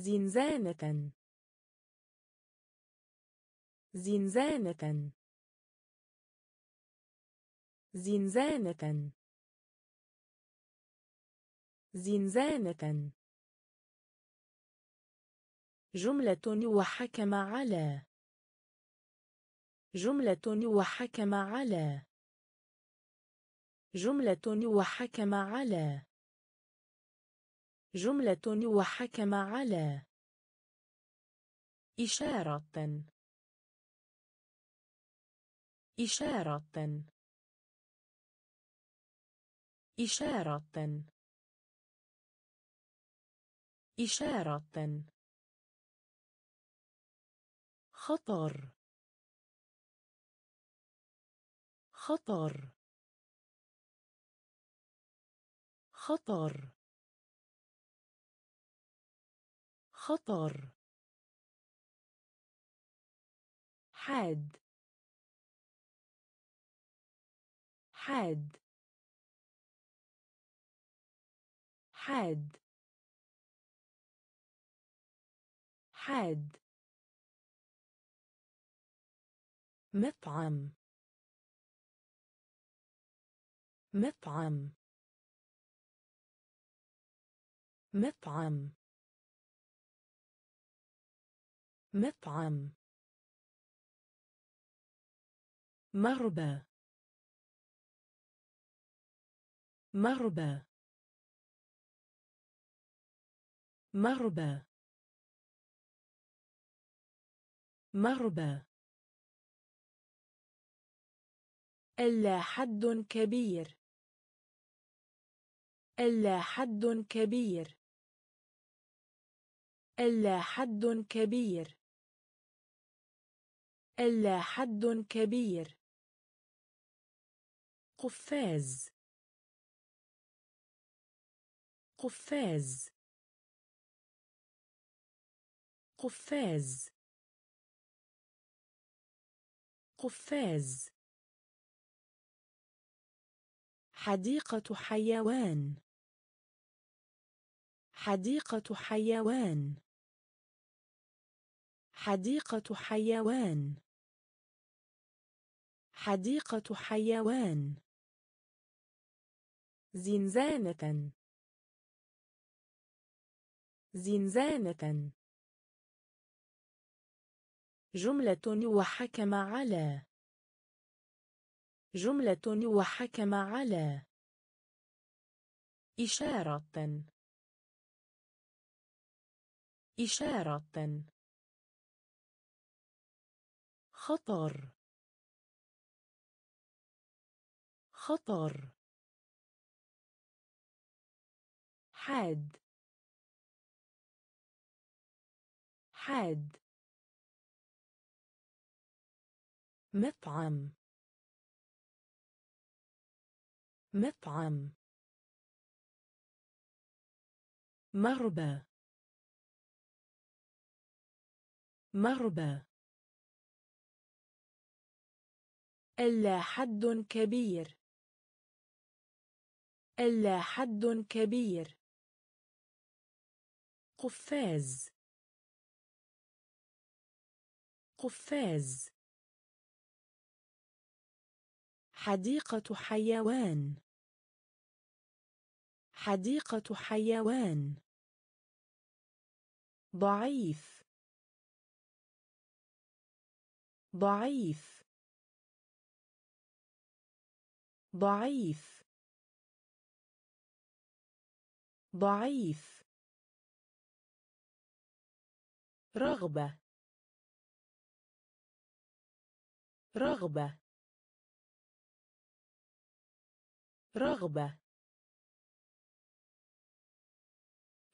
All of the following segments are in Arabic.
زنزانة. زنزانة. زنزانة. زنزانة. جملة وحكم على. جملة وحكم على. جملة وحكم على. جملة وحكم على. إشارة. إشارة. إشارة. إشارة. خطر. خطر. خطر. خطر. حاد. حاد. حاد. حاد. مطعم. مطعم. مطعم. مطعم. مربى. مربى. مربى. مربى. ألا حد كبير. ألا حد كبير. ألا حد كبير. ألا حد كبير. قفاز. قفاز. قفاز. قفاز. حديقة حيوان. حديقة حيوان. حديقة حيوان. حديقة حيوان. زنزانة. زنزانة. جملة وحكم على. جملة وحكم على. إشارة. إشارة. خطر. خطر. حاد. حاد. مطعم. مطعم. مربى. مربى. ألا حد كبير. ألا حد كبير. قفاز. قفاز. حديقة حيوان. حديقة حيوان. ضعيف. ضعيف. ضعيف. ضعيف. رغبة. رغبة. رغبة.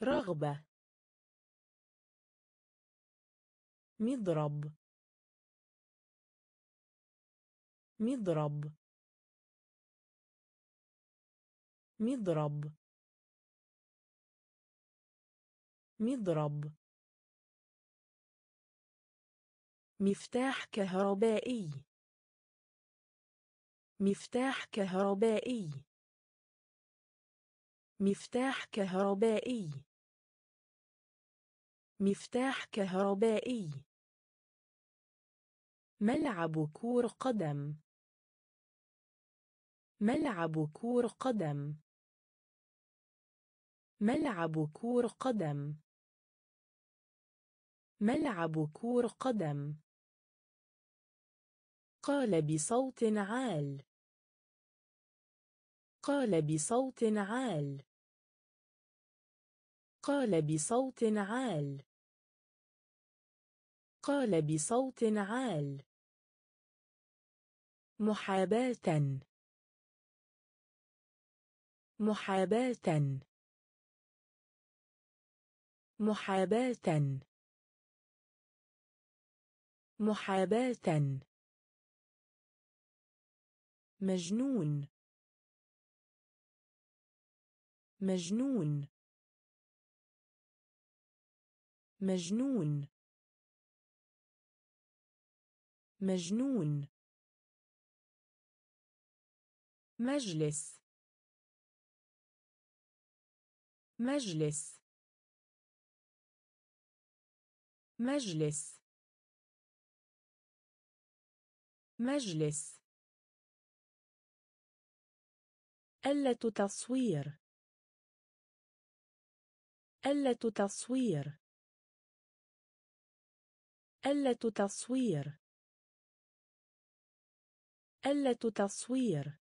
رغبة. مضرب. مضرب. مضرب. مضرب. مفتاح كهربائي. مفتاح كهربائي. مفتاح كهربائي. مفتاح كهربائي. ملعب كور قدم. ملعب كور قدم. ملعب كور قدم. ملعب كور قدم. قال بصوت عال. قال بصوت عال. قال بصوت عال. قال بصوت عال. محاباة. محاباة. محاباة. محاباة. مجنون. مجنون. مجنون. مجنون. مجلس. مجلس. مجلس. مجلس. آلة تصوير آلة تصوير آلة تصوير آلة تصوير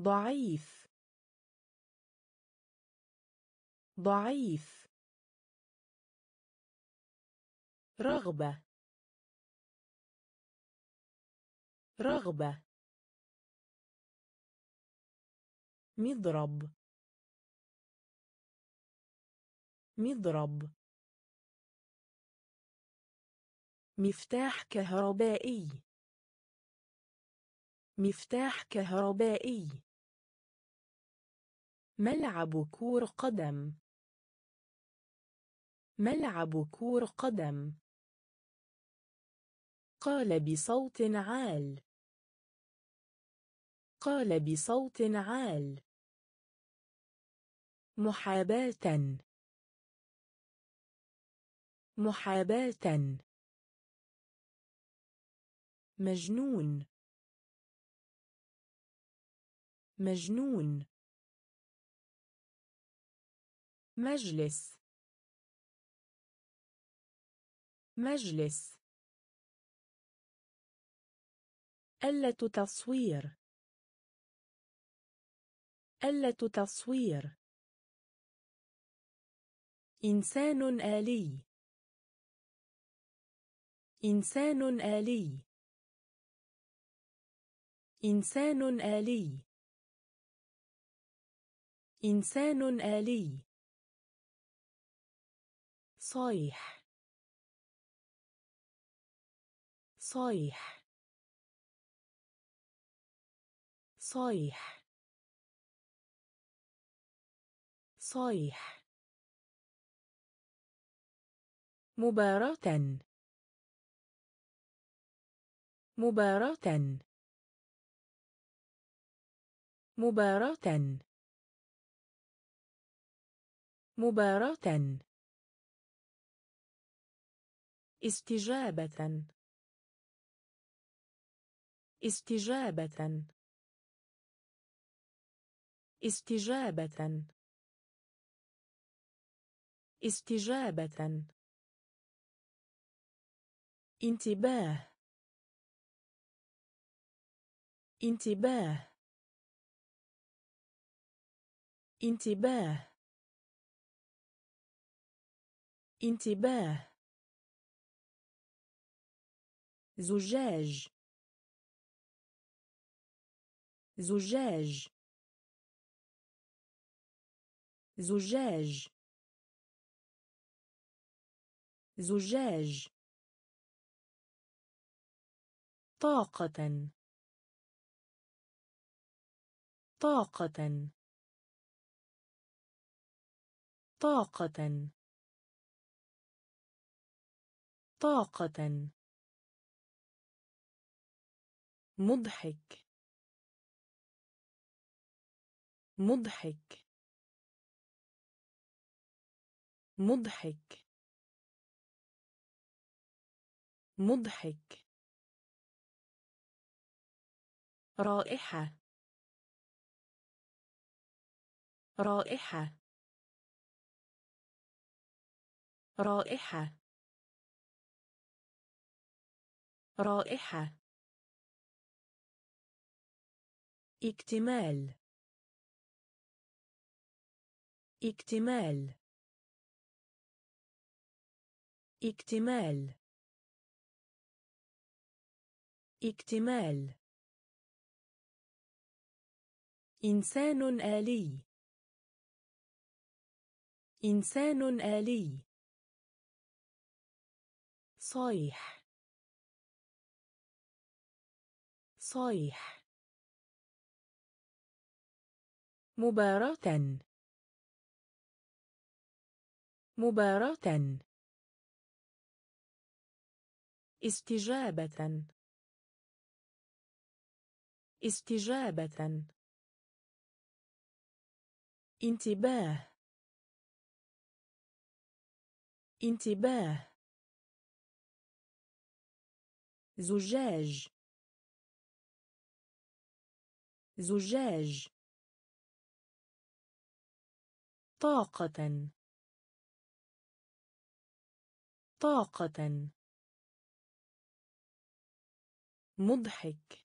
ضعيف. ضعيف. رغبة. رغبة. مضرب. مضرب. مفتاح كهربائي. مفتاح كهربائي. ملعب كور قدم. ملعب كور قدم. قال بصوت عال. قال بصوت عال. محاباة. محاباة. مجنون. مجنون. مجلس. مجلس. آلة تصوير. آلة تصوير. إنسان آلي. إنسان آلي. إنسان آلي. إنسان آلي. صيح. صيح. صيح. صيح. مباراة. مباراة. مباراة. مباراة. استجابة. استجابة. استجابة. استجابة. انتباه. انتباه. انتباه. انتباه. زجاج. زجاج. زجاج. زجاج. طاقة. طاقة. طاقة. طاقة. مضحك. مضحك. مضحك. مضحك. رائحة. رائحة. رائحة. رائحة. اكتمال. اكتمال. اكتمال. اكتمال. إنسان آلي. إنسان آلي. صيح. صيح. مباراة. مباراة. استجابة. استجابة. انتباه. انتباه. زجاج. زجاج. طاقة. طاقة. مضحك.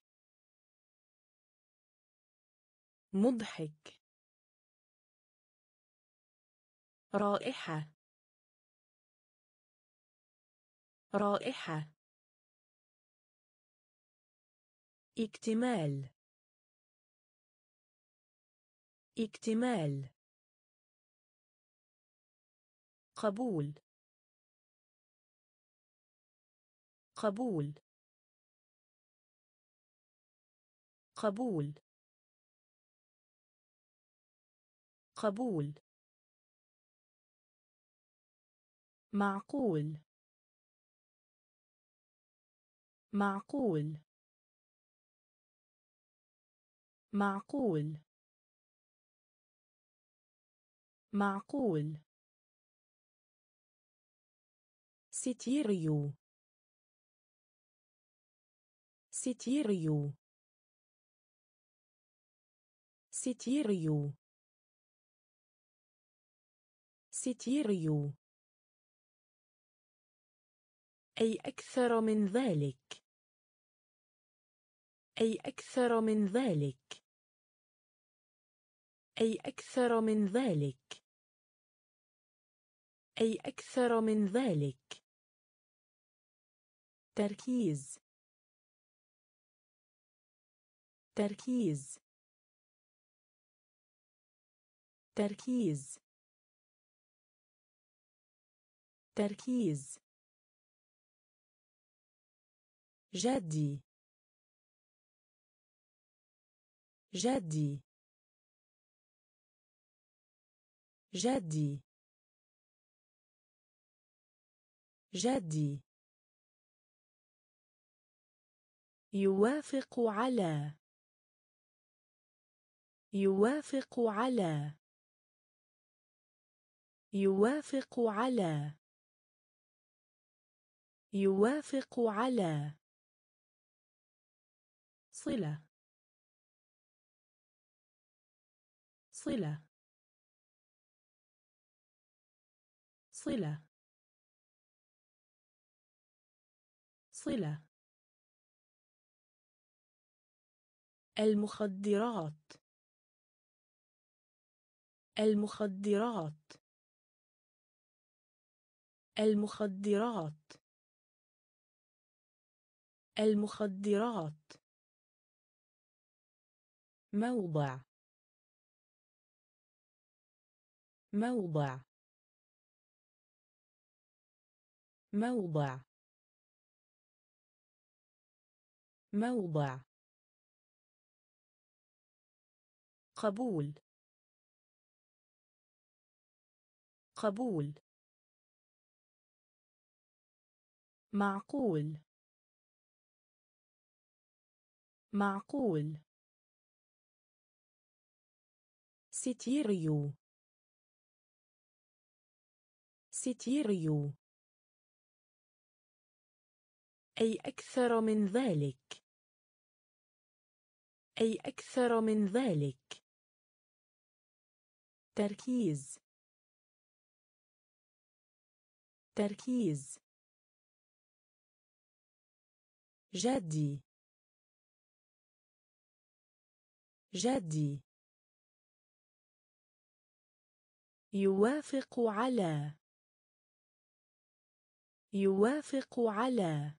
مضحك. رائحة. رائحة. اكتمال. اكتمال. قبول. قبول. قبول. قبول. معقول. معقول. معقول. معقول. ستيريو ستيريو ستيريو ستيريو. أي أكثر من ذلك. أي أكثر من ذلك. أي أكثر من ذلك. أي أكثر من ذلك. تركيز. تركيز. تركيز. تركيز جدي. جدي. جدي. جدي. يوافق على. يوافق على. يوافق على. يوافق على صلة. صلة. صلة. صلة. المخدرات. المخدرات. المخدرات. المخدرات. موضع. موضع. موضع. موضع. قبول. قبول. معقول. معقول. ستيريو. ستيريو. أي أكثر من ذلك. أي أكثر من ذلك. تركيز. تركيز. جدي. جدي. يوافق على. يوافق على.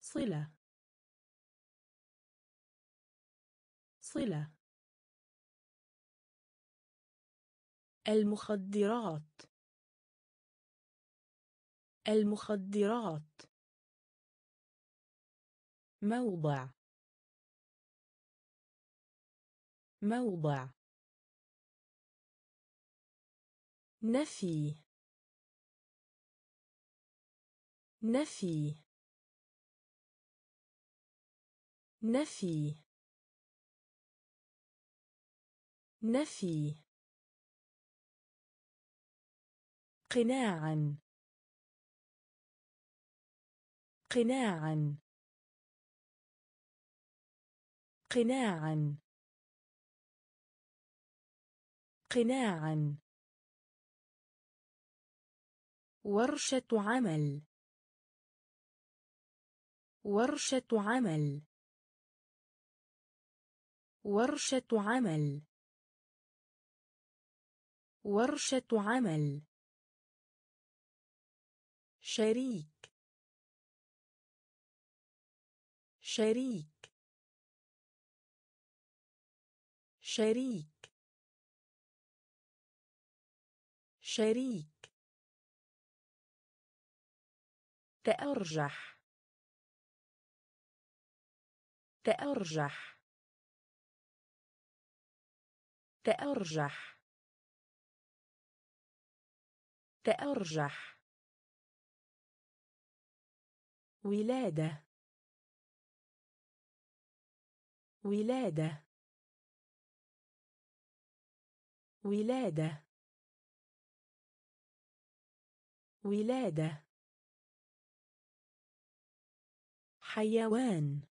صلة. صلة. المخدرات. المخدرات. موضع. موضع. نفي. نفي. نفي. نفي. قناعا. قناعا. قناعا. قناعا. ورشة عمل. ورشة عمل. ورشة عمل. ورشة عمل. شريك. شريك. شريك. شريك. تأرجح. تأرجح. تأرجح. تأرجح. ولادة. ولادة. ولادة. ولادة. حيوان.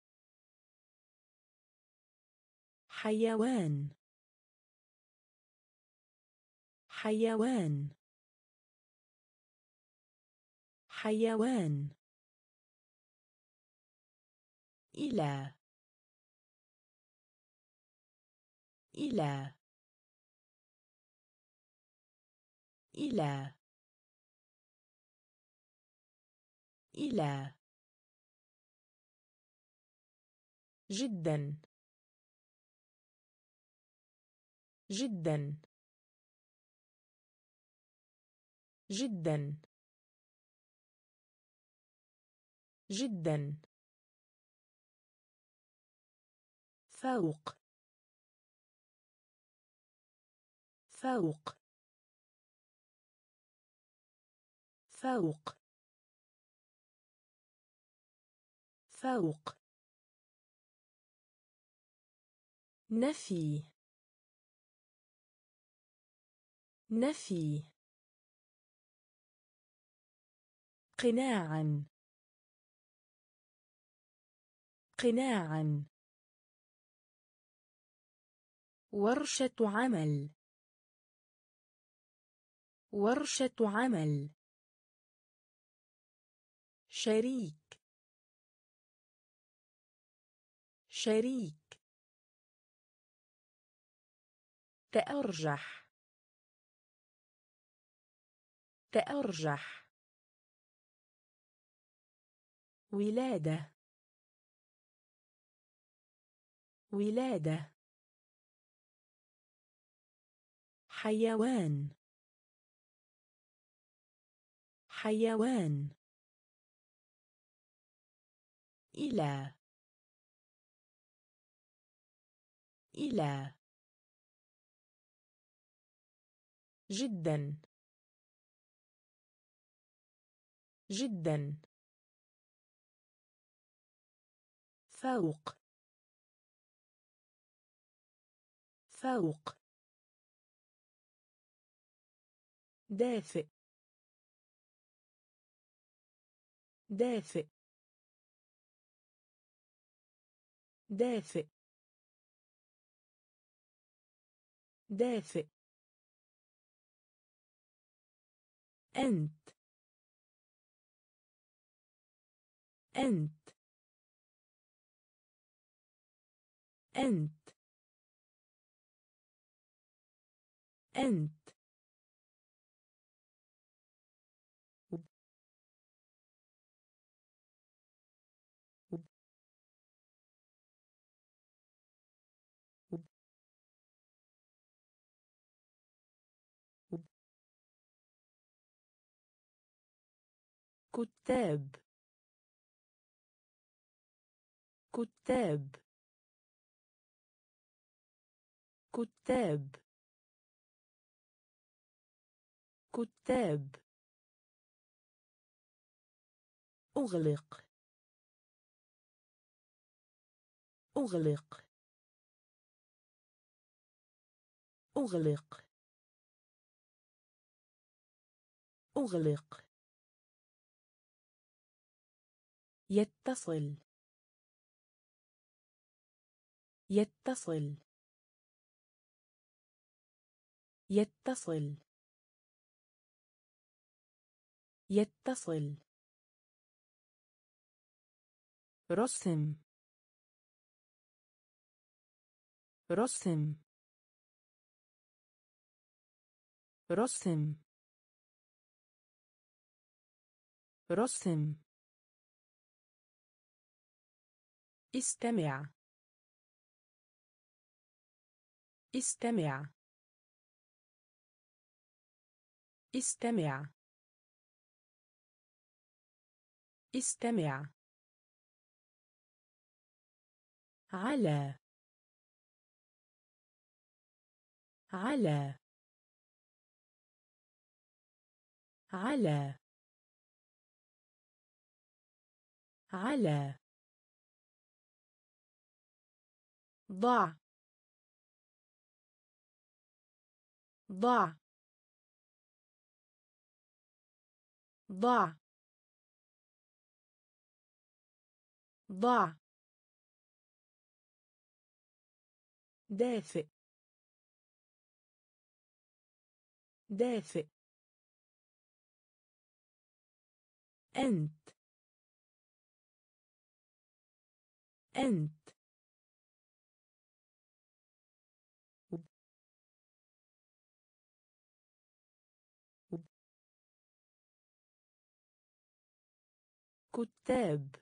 حيوان. حيوان. حيوان. إلى. إلى. إلى. إلى جدا. جدا. جدا. جدا. فوق. فوق. فوق. فوق. نفي. نفي. قناعا. قناعا. ورشة عمل. ورشة عمل. شريك. شريك. تأرجح. تأرجح. ولادة. ولادة. حيوان. حيوان. إلى إلى. جدا. جدا. فوق. فوق. دافئ. دافئ. دافئ. دافئ. أنت. أنت. أنت. أنت. كتاب. كتاب. كتاب. كتاب. أغلق. أغلق. أغلق. أغلق. يتصل. يتصل. يتصل. يتصل. رسم. رسم. رسم. رسم. استمع. استمع. استمع. استمع. على. على. على. على. ضع ضع ضع ضع دافئ. دافئ. أنت. أنت. كتاب.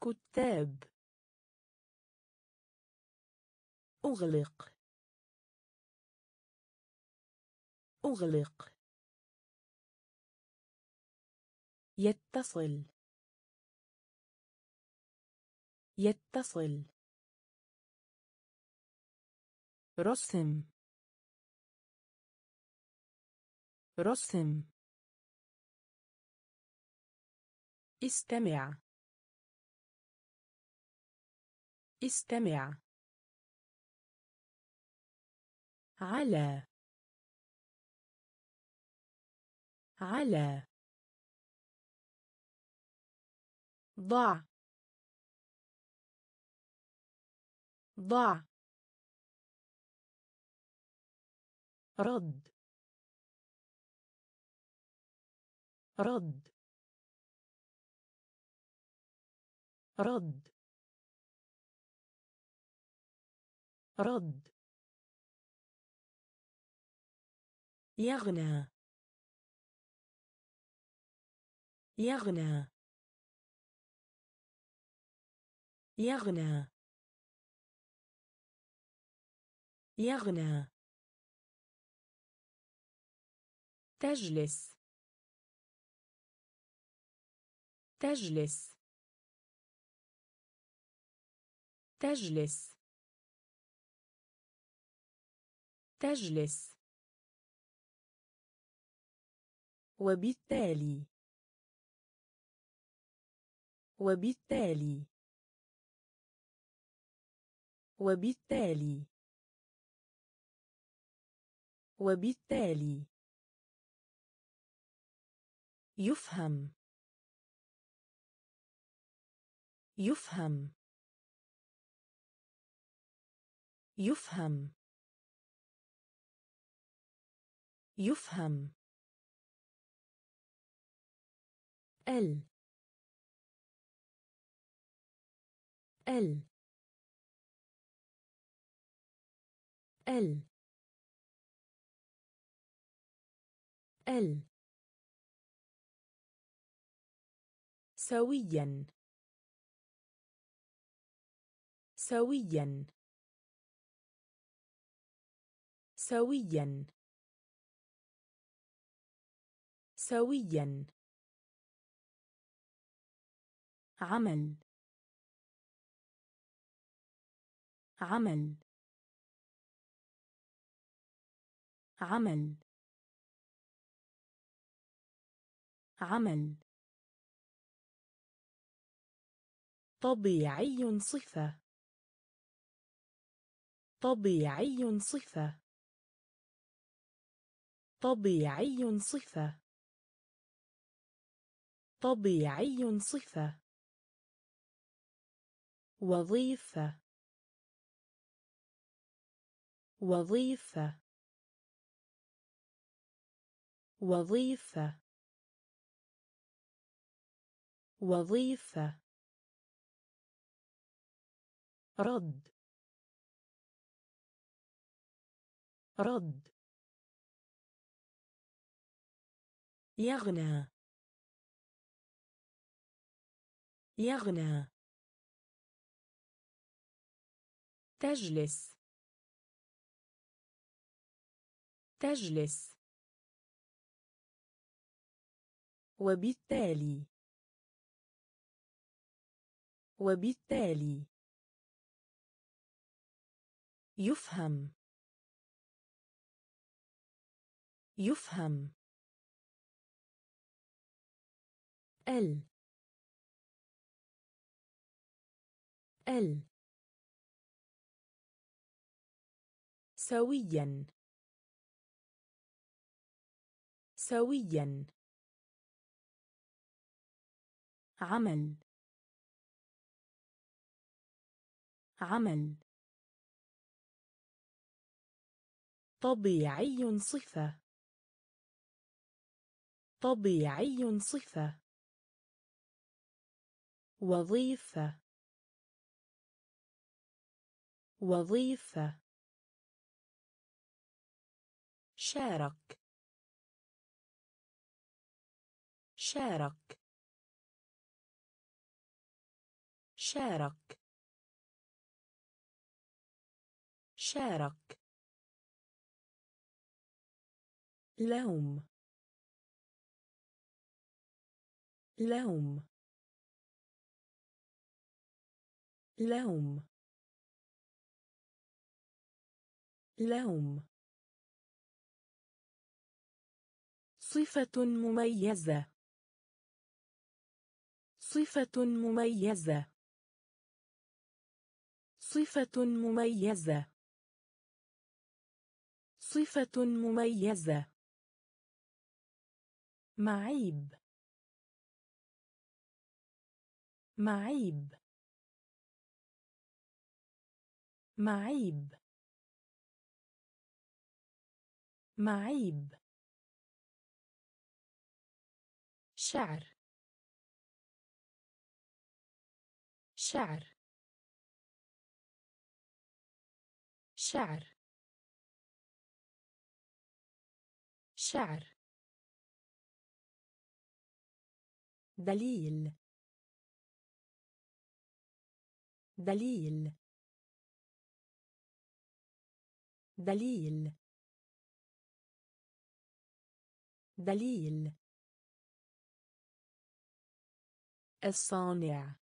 كتاب. أغلق. أغلق. يتصل. يتصل. رسم. رسم. استمع. استمع. على. على. ضع. ضع. رد. رد. رد. رد. يغنى. يغنى. يغنى. يغنى. تجلس. تجلس. تجلس. تجلس. وبالتالي. وبالتالي. وبالتالي. وبالتالي. يفهم. يفهم. يفهم. يفهم. ال. ال. ال. ال. سويا. سويا. سويا. سويا. عمل. عمل. عمل. عمل. طبيعي صفة. طبيعي صفة. طبيعي صفة. طبيعي صفة. وظيفة. وظيفة. وظيفة. وظيفة. رد. رد. يغنى. يغنى. تجلس. تجلس. وبالتالي. وبالتالي. يفهم. يفهم. ال ال سويا سويا عمل عمل طبيعي صفة طبيعي صفة وظيفة. وظيفة. شارك. شارك. شارك. شارك. لوم. لوم. لوم لوم صفة مميزة. صفة مميزة. صفة مميزة. صفة مميزة. معيب. معيب. معيب. معيب. شعر. شعر. شعر. شعر. دليل. دليل. دليل. دليل. الصانع.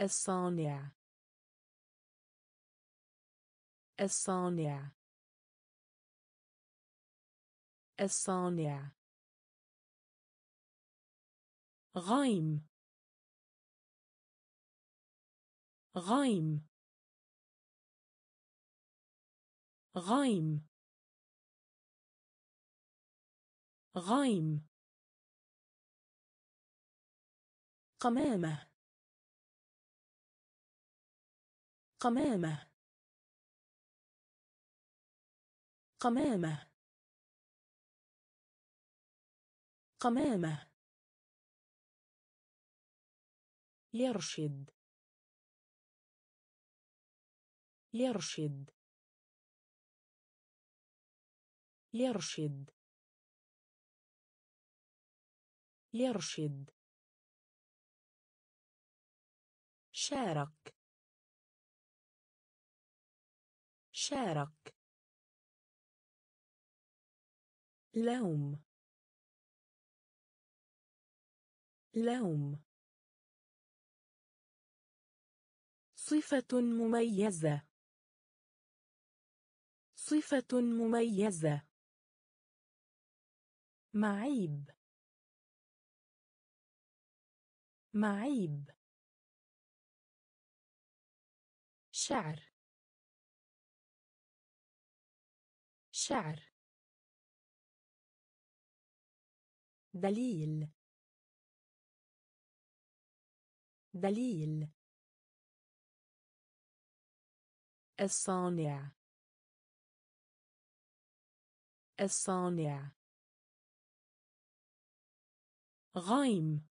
الصانع. الصانع. الصانع. غيم. غيم. غايم. غايم. قمامة. قمامة. قمامة. قمامة. يرشد. يرشد. يرشد يرشد شارك. شارك. لوم. لوم. صفة مميزة. صفة مميزة. معيب. معيب. شعر. شعر. دليل. دليل. الصانع. الصانع. غايم.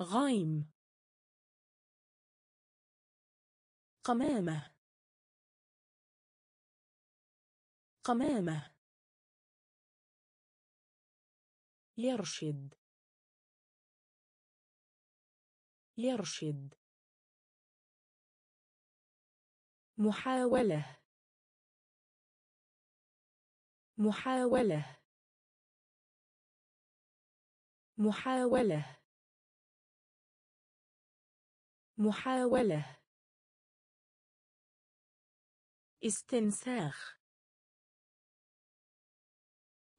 غايم. قمامة. قمامة. يرشد. يرشد. محاولة. محاولة. محاولة. محاولة. استنساخ.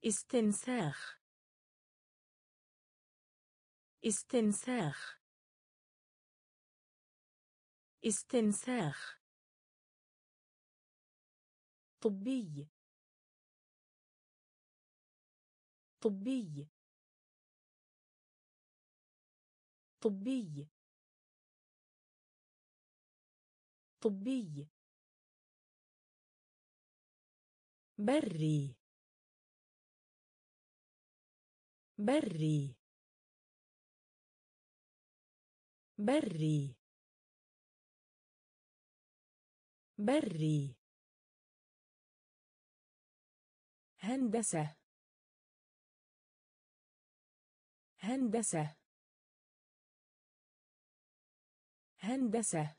استنساخ. استنساخ. استنساخ. طبي. طبي. طبي. طبي. بري. بري. بري. بري. هندسة. هندسة. هندسة.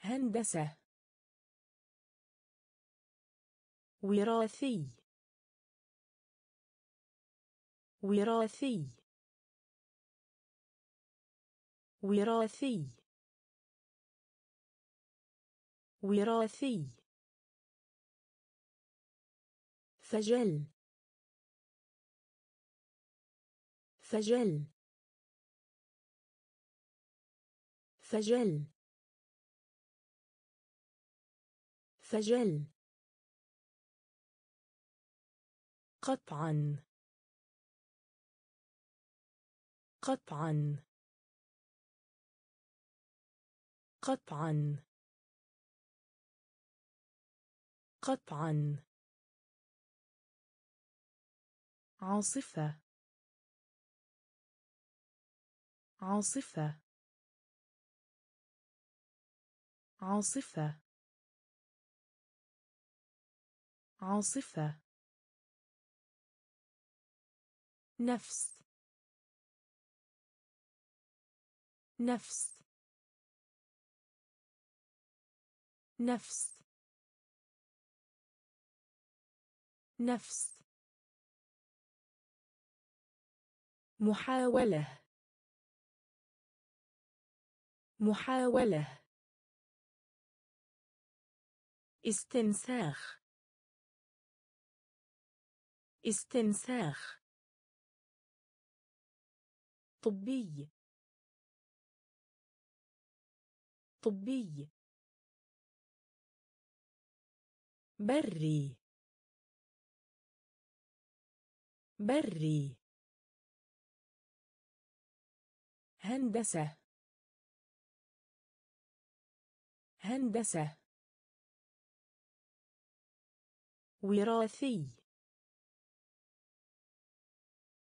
هندسة. وراثي. وراثي. وراثي. وراثي. فجل فجل فجل. فجل. قطعا. قطعا. قطعا. قطعا. عاصفة. عاصفة. عاصفة. عاصفة. نفس. نفس. نفس. نفس. محاولة. محاولة. استنساخ. استنساخ. طبي. طبي. بري. بري. هندسة. هندسة. وراثي.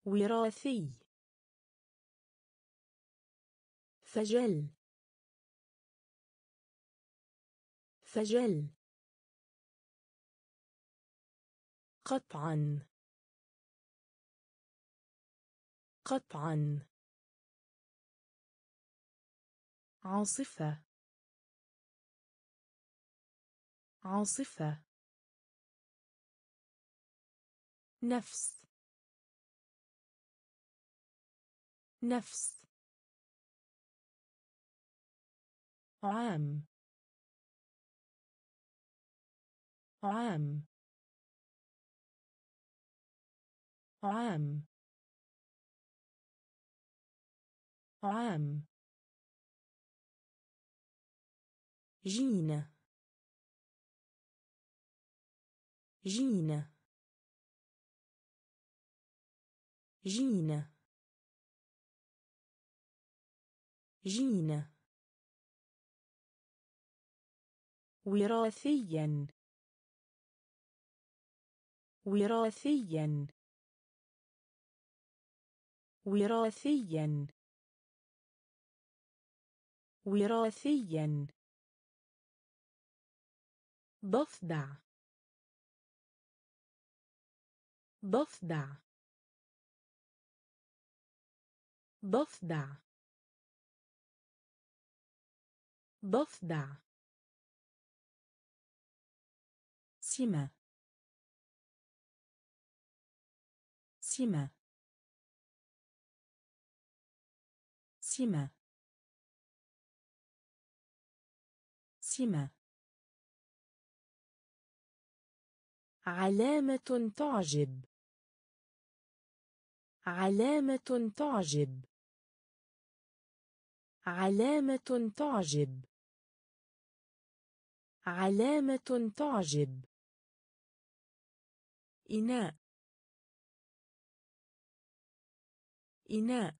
وراثي. فجل. فجل. قطعا. قطعا. عاصفة. عاصفة. نفس. نفس. عام. عام. عام. عام. جينة. جينة. جينة جينة وراثيا. وراثيا. وراثيا. وراثيا. ضفدع. ضفدع. ضفدع. ضفدع. سمة. سمة. سمة. سمة. علامة تعجب. علامة تعجب. علامة تعجب. علامة تعجب. إناء. إناء.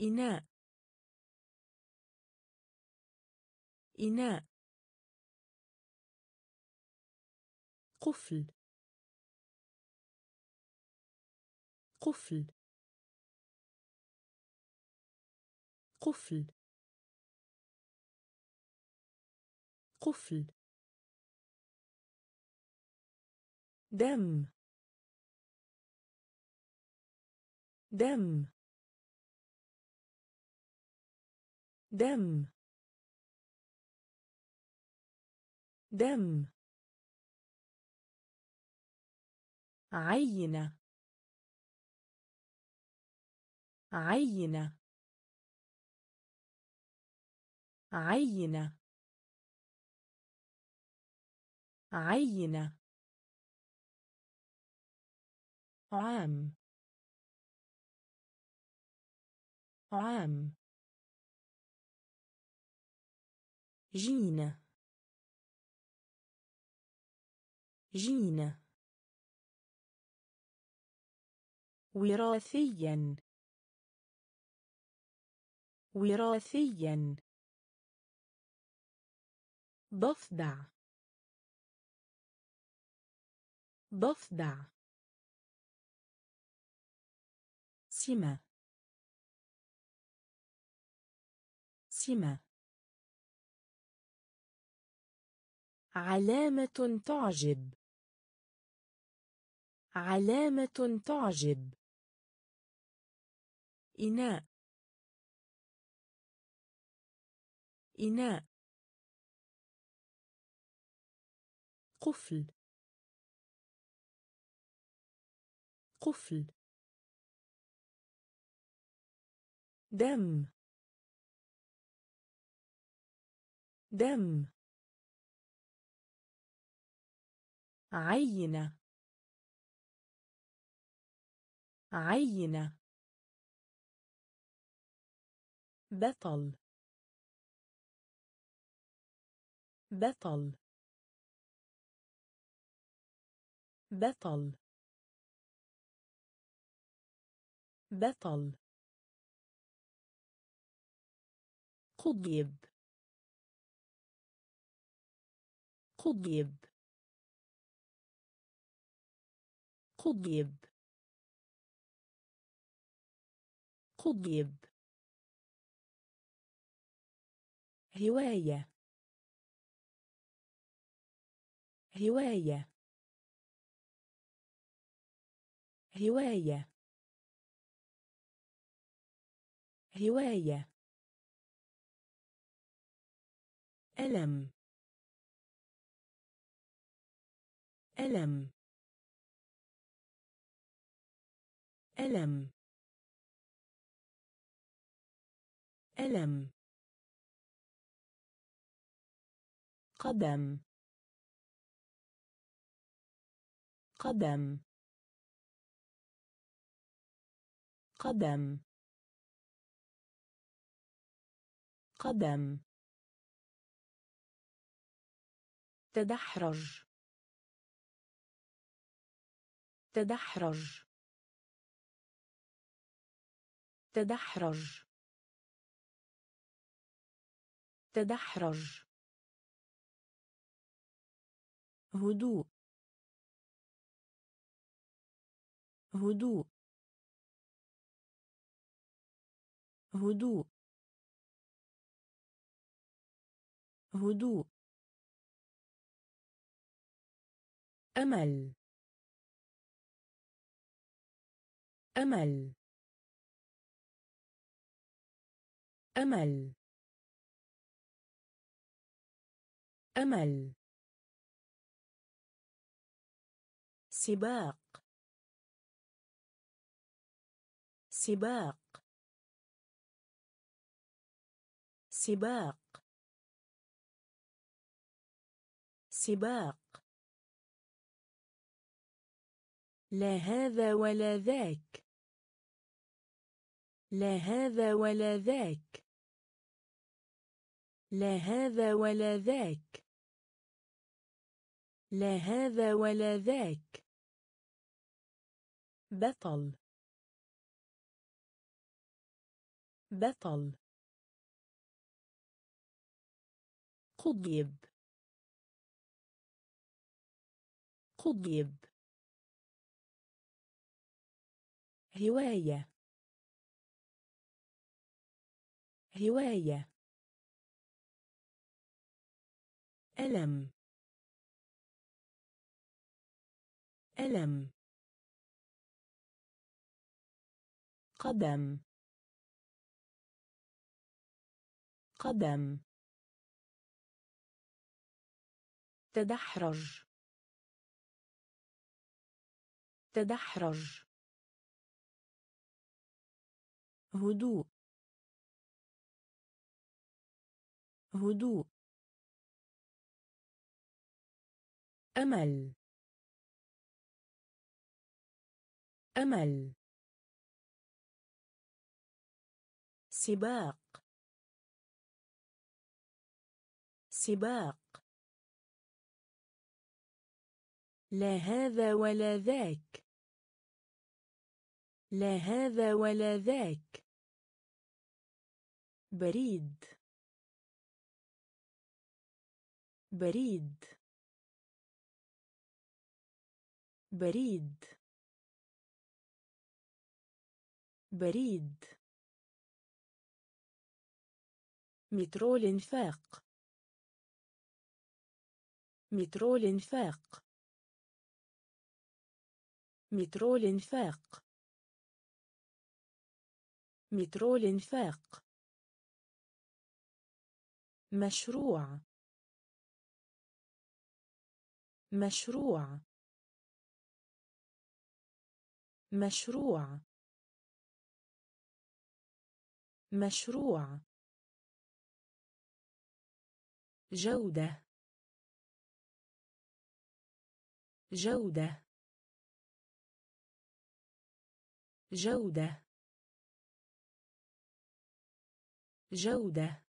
إناء. إناء. قفل. قفل. قفل. قفل. دم. دم. دم. دم. عينة. عينة. عينة. عينة. عام. عام. جينة. جينة. وراثيا. وراثيا. ضفدع. ضفدع. سمة. سمة. علامة تعجب. علامة تعجب. إناء. إناء. قفل. قفل. دم. دم. عينة. عينة. بطل. بطل. بطل. بطل. قضيب. قضيب. قضيب. قضيب. هواية. هواية. هواية. هواية. ألم. ألم. ألم. ألم. قدم. قدم. قدم. قدم. تدحرج. تدحرج. تدحرج. تدحرج. هدوء. هدوء. هدوء. هدوء. أمل. أمل. أمل. أمل. سباق. سباق. سباق. سباق. لا هذا ولا ذاك. لا هذا ولا ذاك. لا هذا ولا ذاك. لا هذا ولا ذاك. بطل. بطل. قضيب قضيب هواية هواية ألم ألم قدم. قدم. تدحرج. تدحرج. هدوء. هدوء. أمل. أمل. سباق. سباق. لا هذا ولا ذاك. لا هذا ولا ذاك. بريد. بريد. بريد. بريد. مترو الانفاق مترو الانفاق مترو الانفاق مترو الانفاق مشروع. مشروع. مشروع. مشروع. جودة. جودة. جودة. جودة.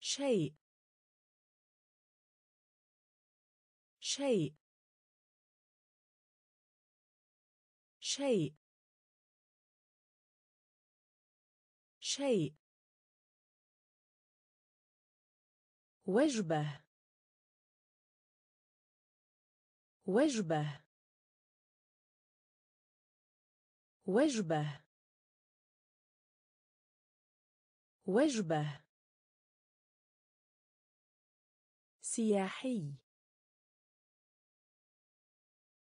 شيء. شيء. شيء. شيء. وجبة. وجبة. وجبة. وجبة. سياحي.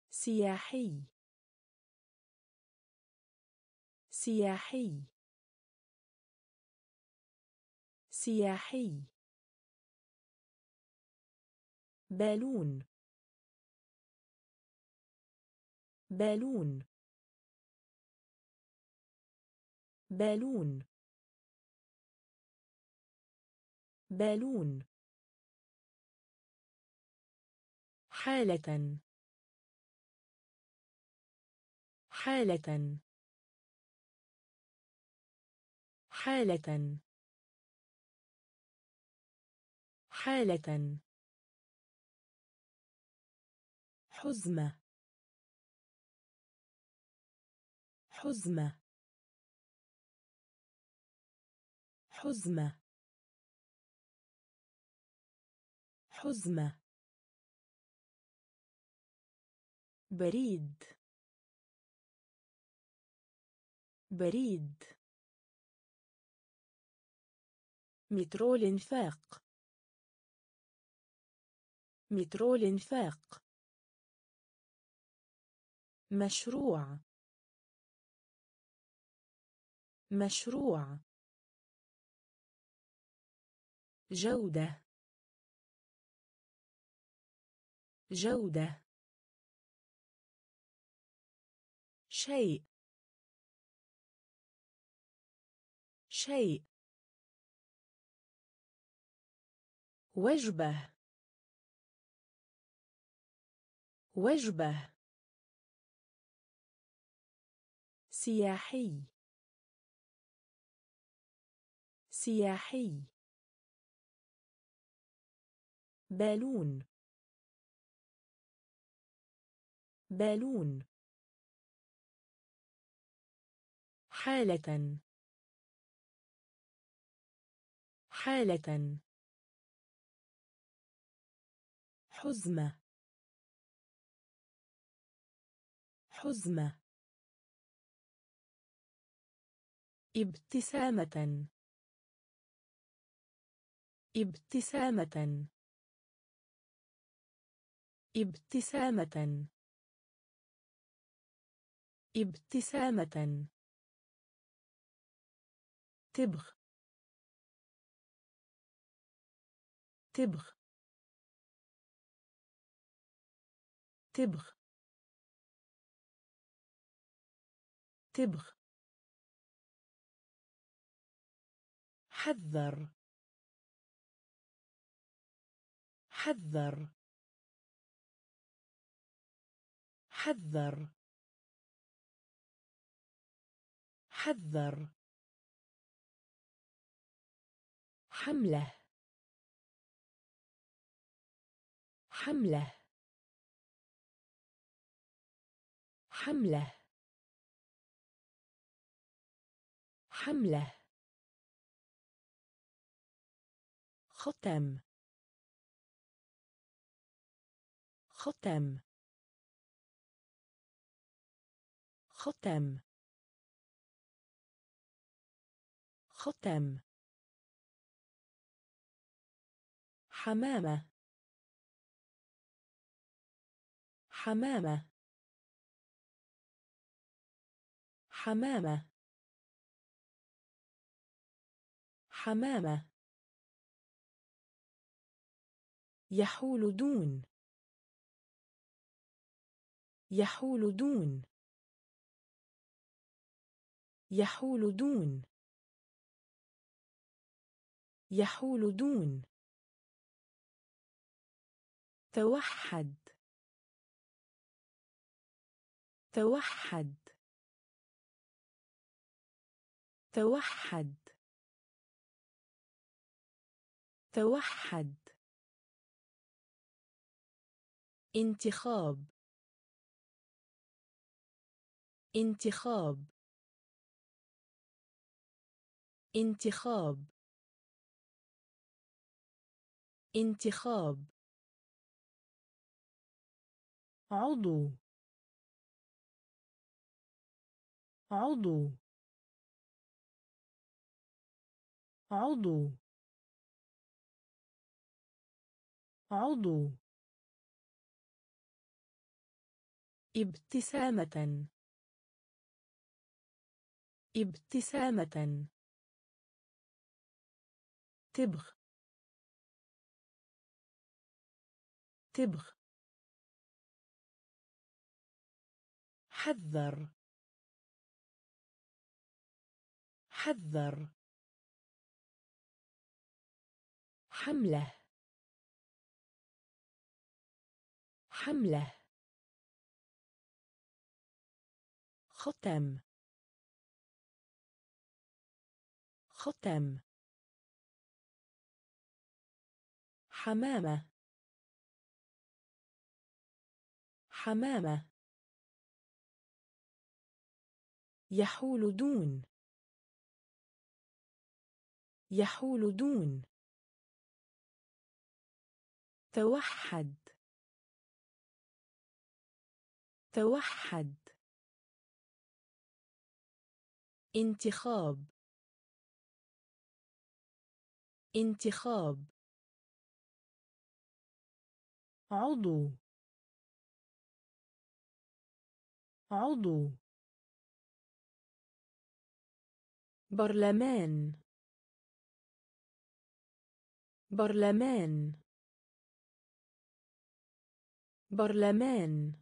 سياحي. سياحي. سياحي. بالون. بالون. بالون. بالون. حالة. حالة. حالة. حالة. حزمة. حزمة. حزمة. حزمة. بريد. بريد. مترو الانفاق مترو الانفاق مشروع. مشروع. جودة. جودة. شيء. شيء. وجبة. وجبة. سياحي. سياحي. بالون. بالون. حالة. حالة. حزمة. حزمة. ابتسامة. ابتسامة. ابتسامة. ابتسامة. تبغ. تبغ. تبغ. تبغ. حذر. حذر. حذر. حذر. حملة. حملة. حملة. حملة. ختم. ختم. ختم. ختم. حمامة. حمامة. حمامة. حمامة. يحول دون. يحول دون. يحول دون. يحول دون. توحد. توحد. توحد. توحد. انتخاب. انتخاب. انتخاب. انتخاب. عضو. عضو. عضو. عضو. ابتسامة. ابتسامة. تبغ. تبغ. حذر. حذر. حملة. حملة. ختم. ختم. حمامة. حمامة. يحول دون. يحول دون. توحد. توحد. انتخاب. انتخاب. عضو. عضو. برلمان. برلمان. برلمان.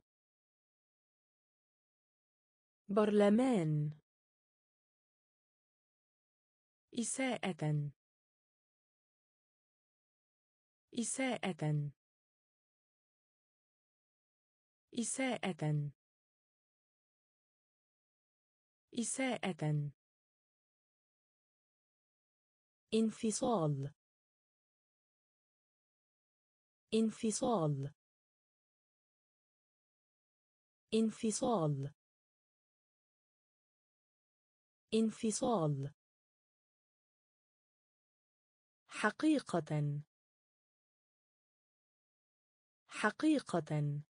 برلمان. إساءة. إساءة. إساءة. إساءة. انفصال. انفصال. انفصال. انفصال. حقيقة. حقيقة.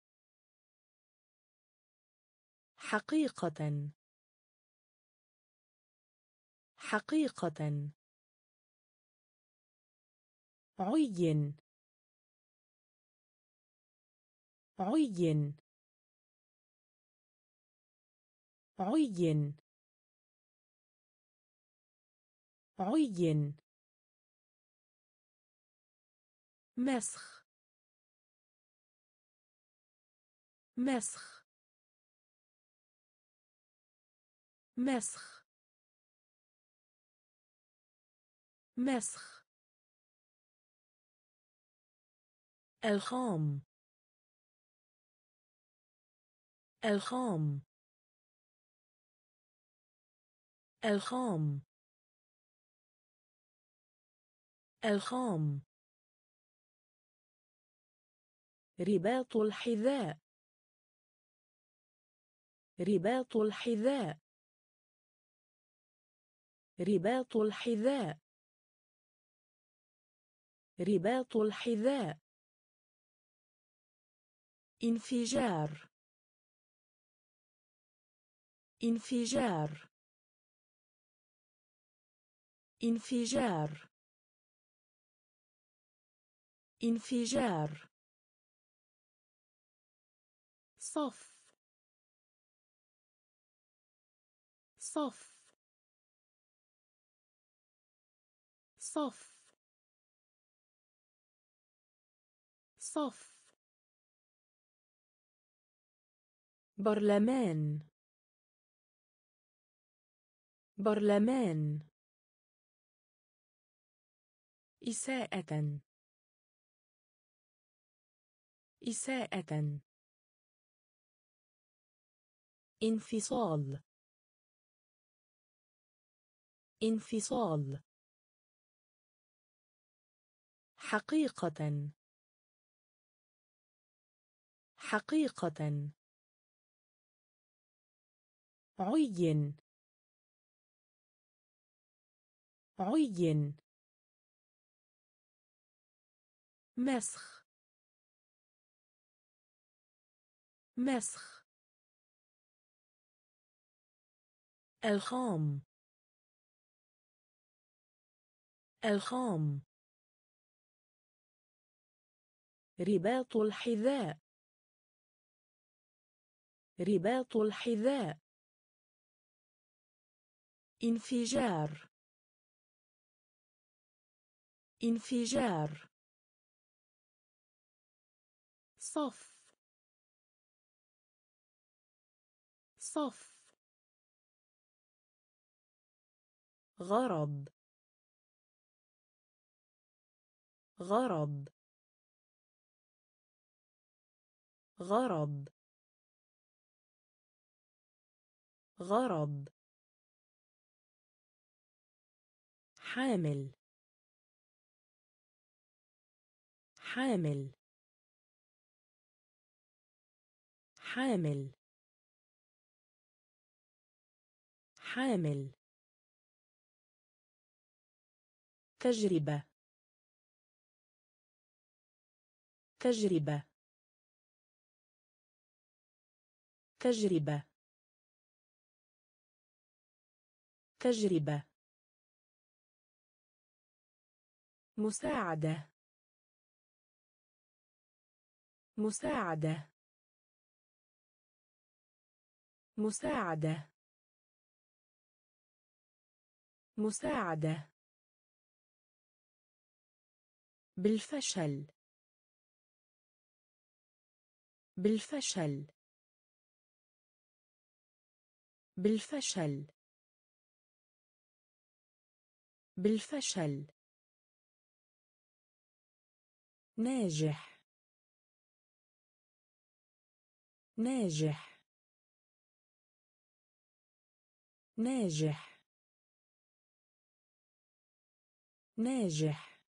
حقيقة. حقيقة. عين. عين. عين. عين. مسخ. مسخ. مسخ. مسخ. الخام. الخام. الخام. الخام. رباط الحذاء. رباط الحذاء. رباط الحذاء. رباط الحذاء. انفجار. انفجار. انفجار. انفجار. صف. صف. صف. صف. برلمان. برلمان. إساءة. إساءة. انفصال. انفصال. حقيقة. حقيقة. عين. عين. مسخ. مسخ. الخام. الخام. رباط الحذاء. رباط الحذاء. انفجار. انفجار. صف. صف. غرض. غرض. غرض. غرض. حامل. حامل. حامل. حامل. تجربة. تجربة. تجربة. تجربة. مساعدة. مساعدة. مساعدة. مساعدة. بالفشل. بالفشل. بالفشل. بالفشل. ناجح. ناجح. ناجح. ناجح.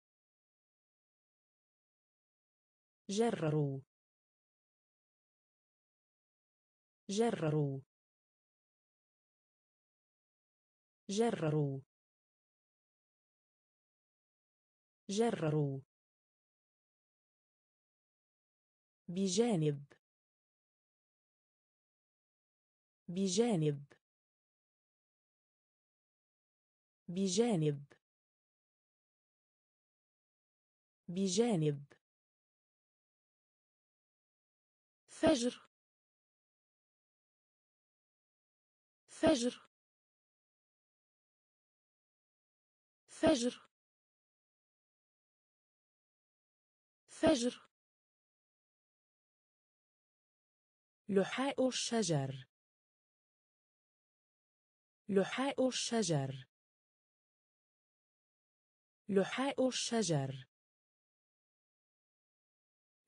جرروا. جرروا. جرروا. جرروا. بجانب. بجانب. بجانب. بجانب. فجر. فجر. فجر. فجر. لحاء الشجر. لحاء الشجر. لحاء الشجر.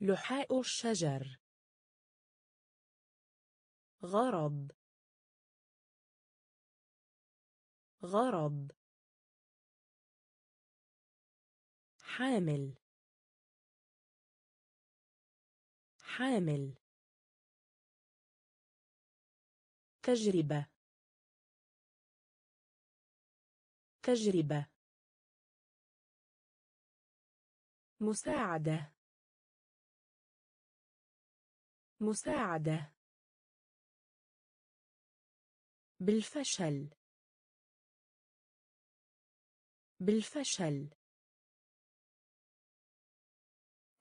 لحاء الشجر. غرض. غرض. حامل. حامل. تجربة. تجربة. مساعدة. مساعدة. بالفشل. بالفشل.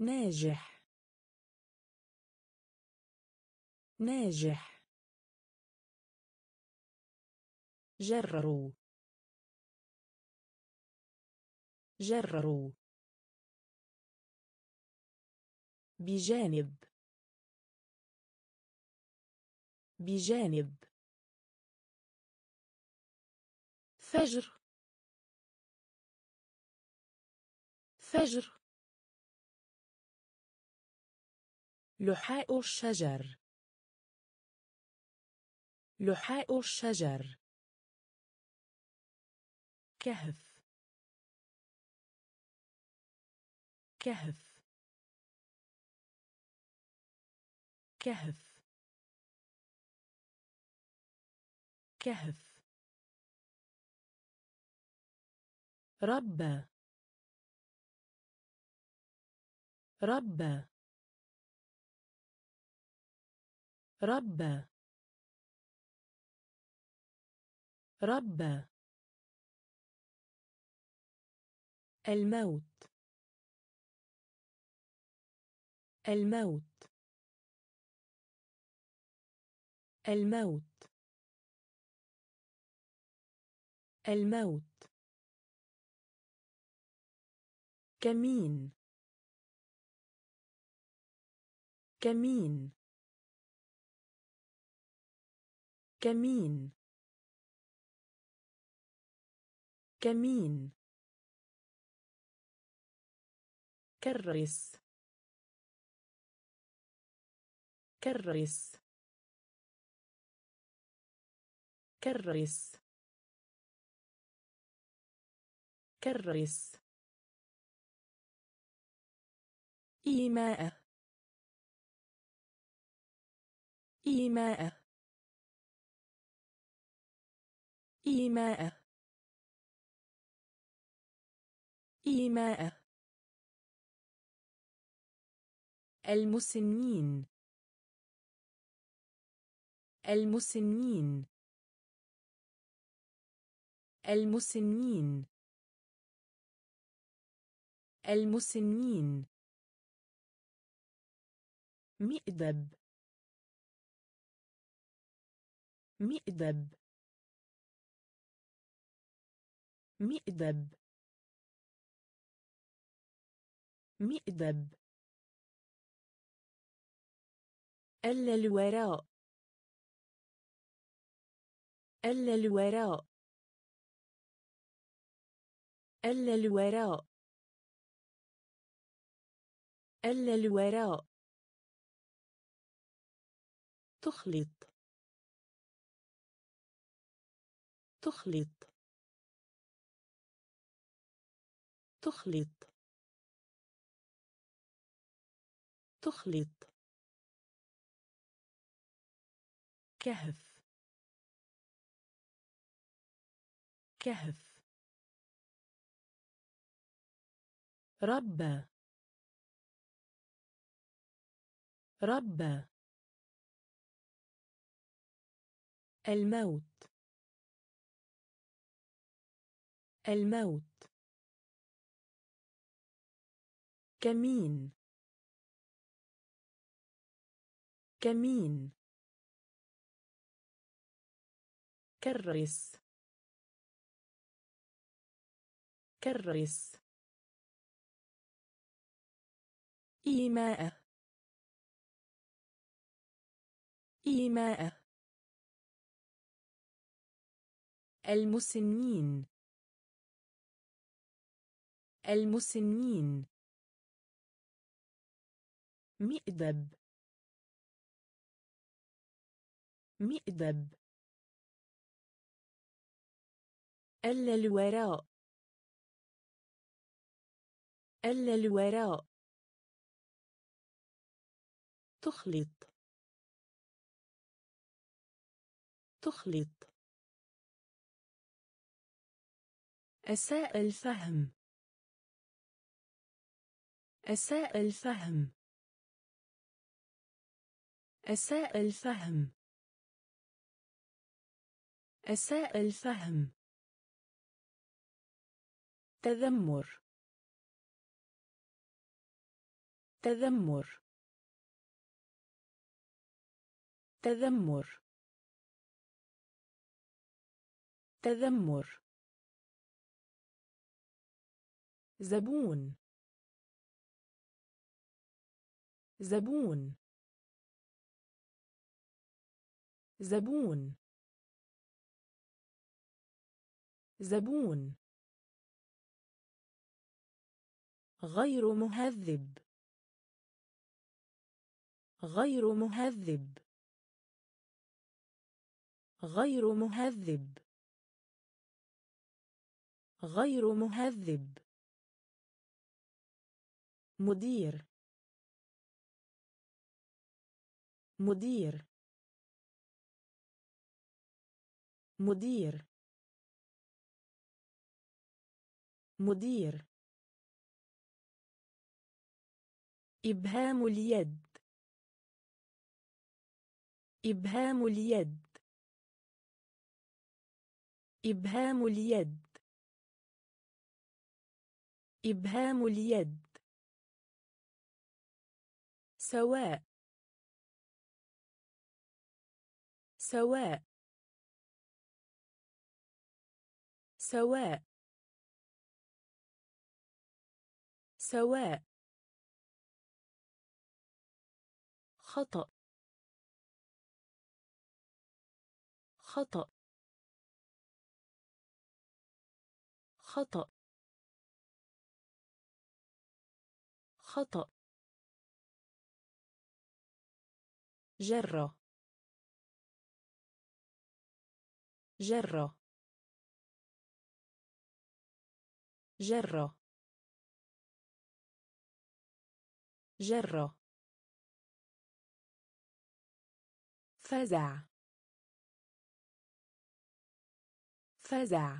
ناجح. ناجح. جرروا. جرروا. بجانب. بجانب. فجر. فجر. لحاء الشجر. لحاء الشجر. كهف. كهف. كهف. كهف. ربى ربى ربى ربى الموت. الموت. الموت. الموت. كمين. كمين. كمين. كمين. كرس. كرس. كرس. كرس. إيماء. إيماء. إيماء. إيماء. المسنين. المسنين. المسنين. المسنين. مئدب مئدب مئدب مئدب ألا الوراء. ألا الوراء. ألا الوراء. ألا الوراء. تخلط. تخلط. تخلط. تخلط. كهف. كهف. ربى ربى الموت. الموت. كمين. كمين. كرس. كرس. إيماء. إيماء. المسنين. المسنين. مئدب مئدب ألا الوراء. ألا الوراء. تخلط. تخلط. أساء الفهم. أساء الفهم. أساء الفهم. أساء الفهم. تذمر. تذمر. تذمر. تذمر. زبون. زبون. زبون. زبون. غير مهذب. غير مهذب. غير مهذب. غير مهذب. مدير. مدير. مدير. مدير. إبهام اليد. إبهام اليد. إبهام اليد. إبهام اليد. سواء. سواء. سواء. سواء. خطأ. خطأ. خطأ. خطأ. جرة. جرة. جرة. جرة. فزع. فزع.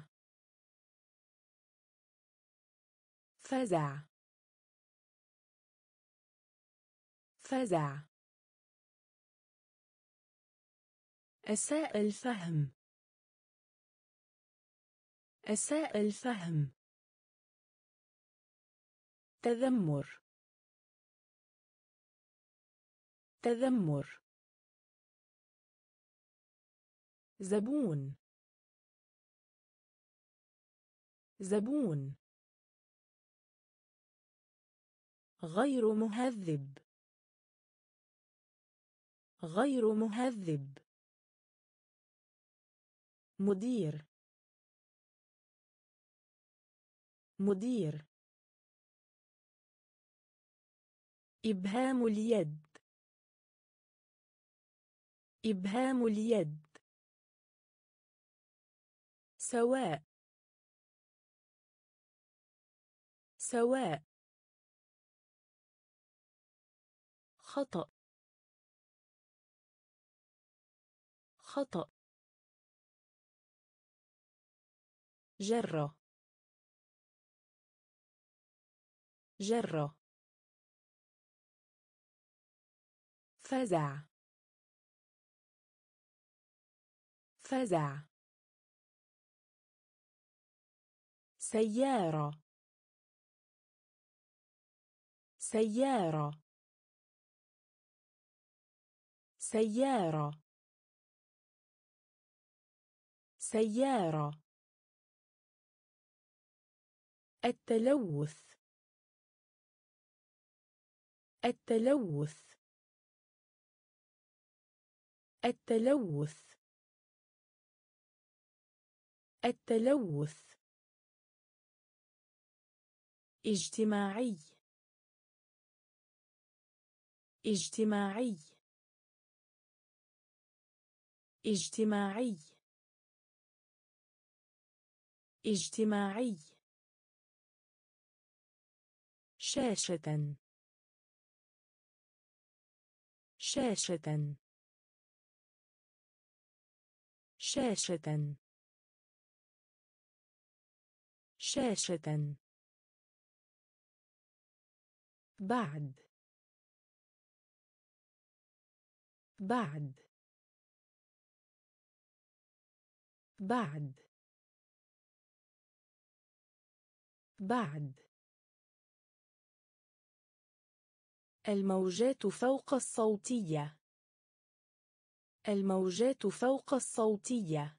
فزع. فزع. أساء الفهم. أساء الفهم. تذمر. تذمر. زبون. زبون. غير مهذب. غير مهذب. مدير. مدير. إبهام اليد. إبهام اليد. سواء. سواء. خطأ. خطأ. جرة. جرة. فزع. فزع. سيارة. سيارة. سيارة. سيارة. التلوث. التلوث. التلوث. التلوث. اجتماعي. اجتماعي. اجتماعي. اجتماعي. شاشة. شاشة. شاشة. شاشة. بعد. بعد. بعد. بعد. الموجات فوق الصوتية. الموجات فوق الصوتية.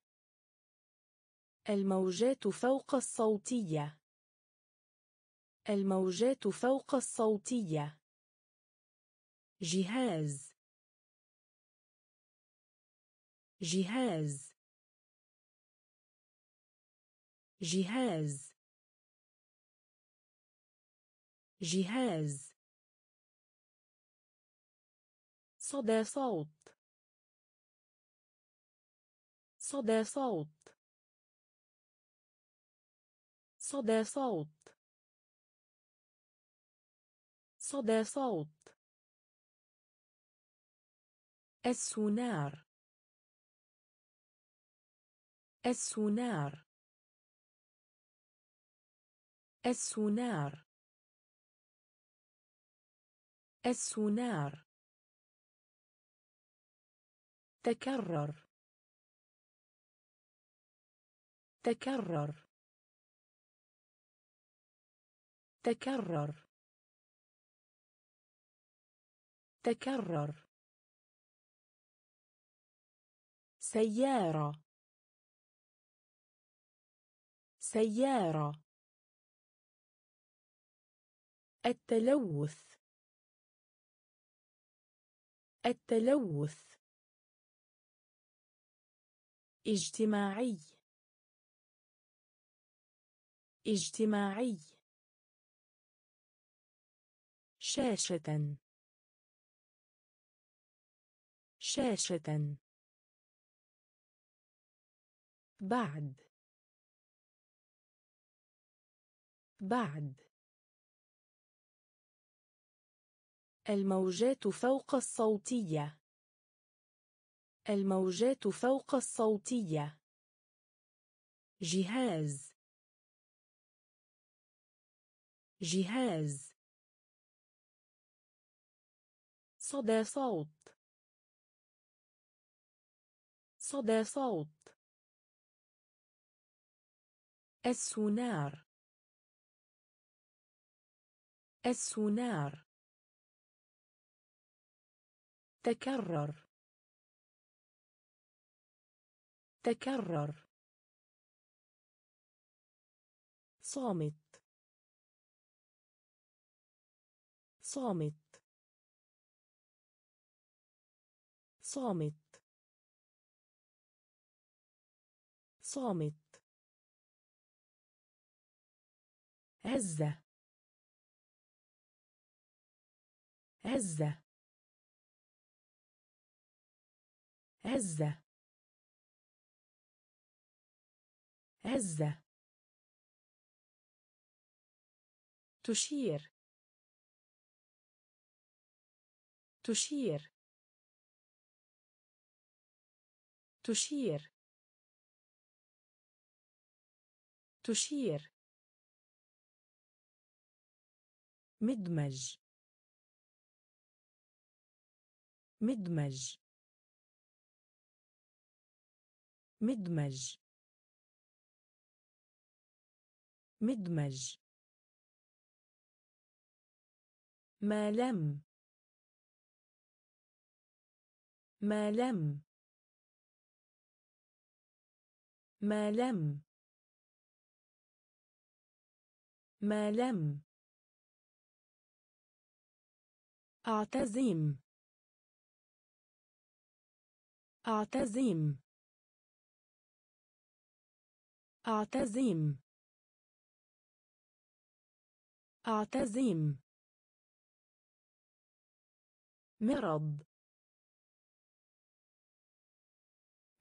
الموجات فوق الصوتية. الموجات فوق الصوتية. جهاز. جهاز. جهاز. جهاز. صدى صوت. صدى صوت صدى صوت صدى صوت السونار السونار السونار السونار تكرر تكرر. تكرر. تكرر. سيارة. سيارة. التلوث. التلوث. اجتماعي. اجتماعي. شاشة. شاشة. بعد. بعد. الموجات فوق الصوتية. الموجات فوق الصوتية. جهاز. جهاز. صدى صوت. صدى صوت. السونار. السونار. تكرر. تكرر. صامت. صامت. صامت. صامت. هزة هزة هزة هزة تشير. تشير. تشير. تشير. مدمج. مدمج. مدمج. مدمج. ما لم. ما لم. ما لم. ما لم. أعتزم. أعتزم. أعتزم. أعتزم. مرض.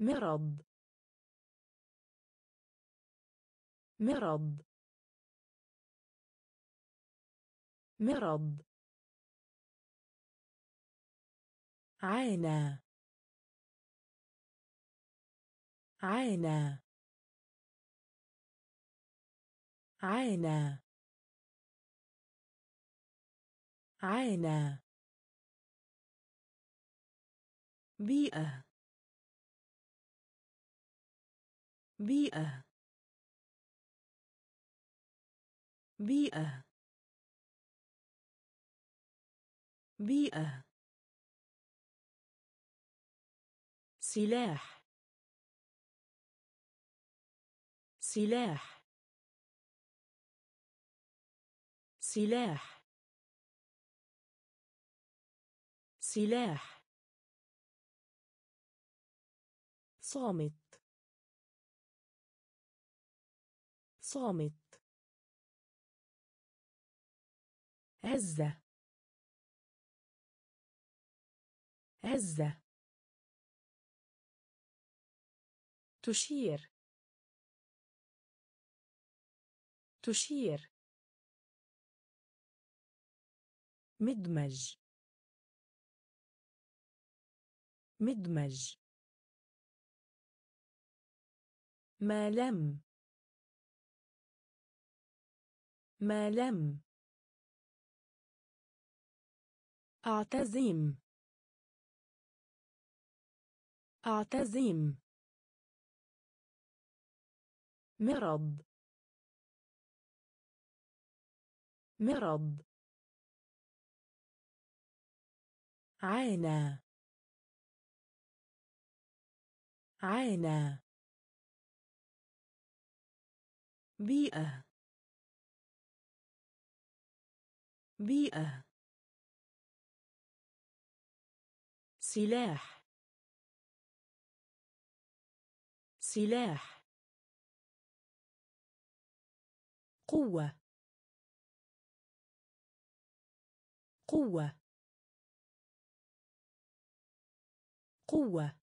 مرض. مرض. مرض. عانى. عانى. عانى. عانى. بيئة. بيئة بيئة بيئة. سلاح سلاح. سلاح. سلاح. صامت. صامت. هزة هزة تشير. تشير. مدمج. مدمج. ما لم. ما لم. أعتزم. أعتزم. مرض. مرض. عانى. عانى. بيئة. بيئة. سلاح. سلاح. قوة. قوة. قوة.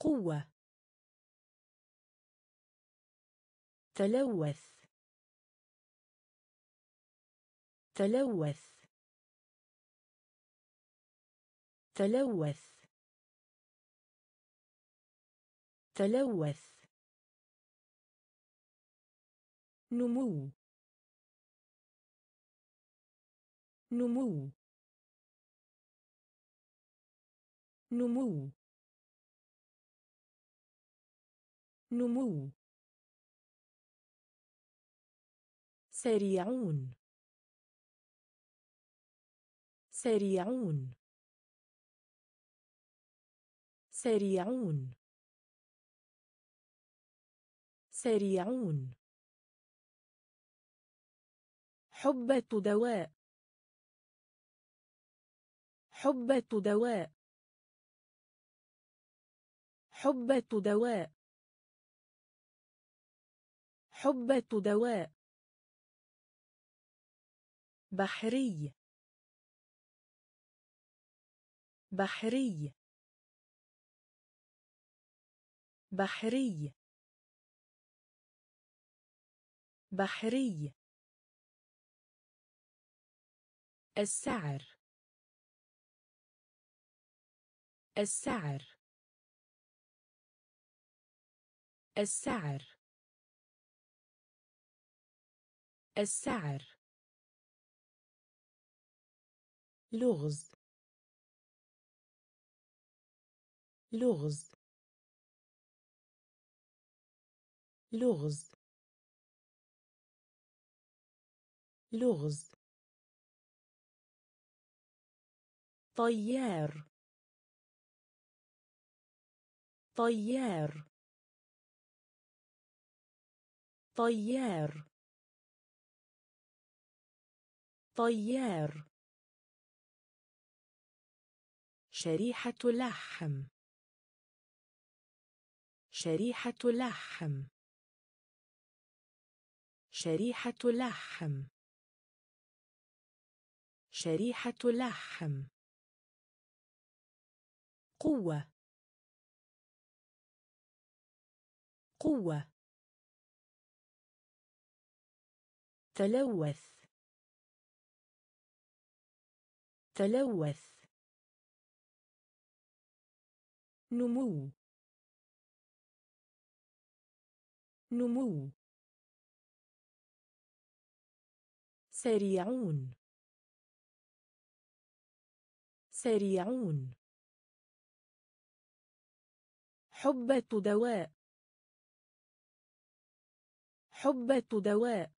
قوة. تلوث. تلوث. تلوث. تلوث. نمو. نمو. نمو. نمو. سريعون. سريعون. سريعون. سريعون. حبة دواء. حبة دواء. حبة دواء. حبة دواء. بحري. بحري. بحري. بحري. السعر. السعر. السعر. السعر. لغز. لغز لغز لغز. طيار طيار. طيار طيار. شريحة لحم. شريحة لحم. شريحة لحم. شريحة لحم. قوة. قوة. تلوث. تلوث. نمو. نمو. سريعون. سريعون. حبة دواء. حبة دواء.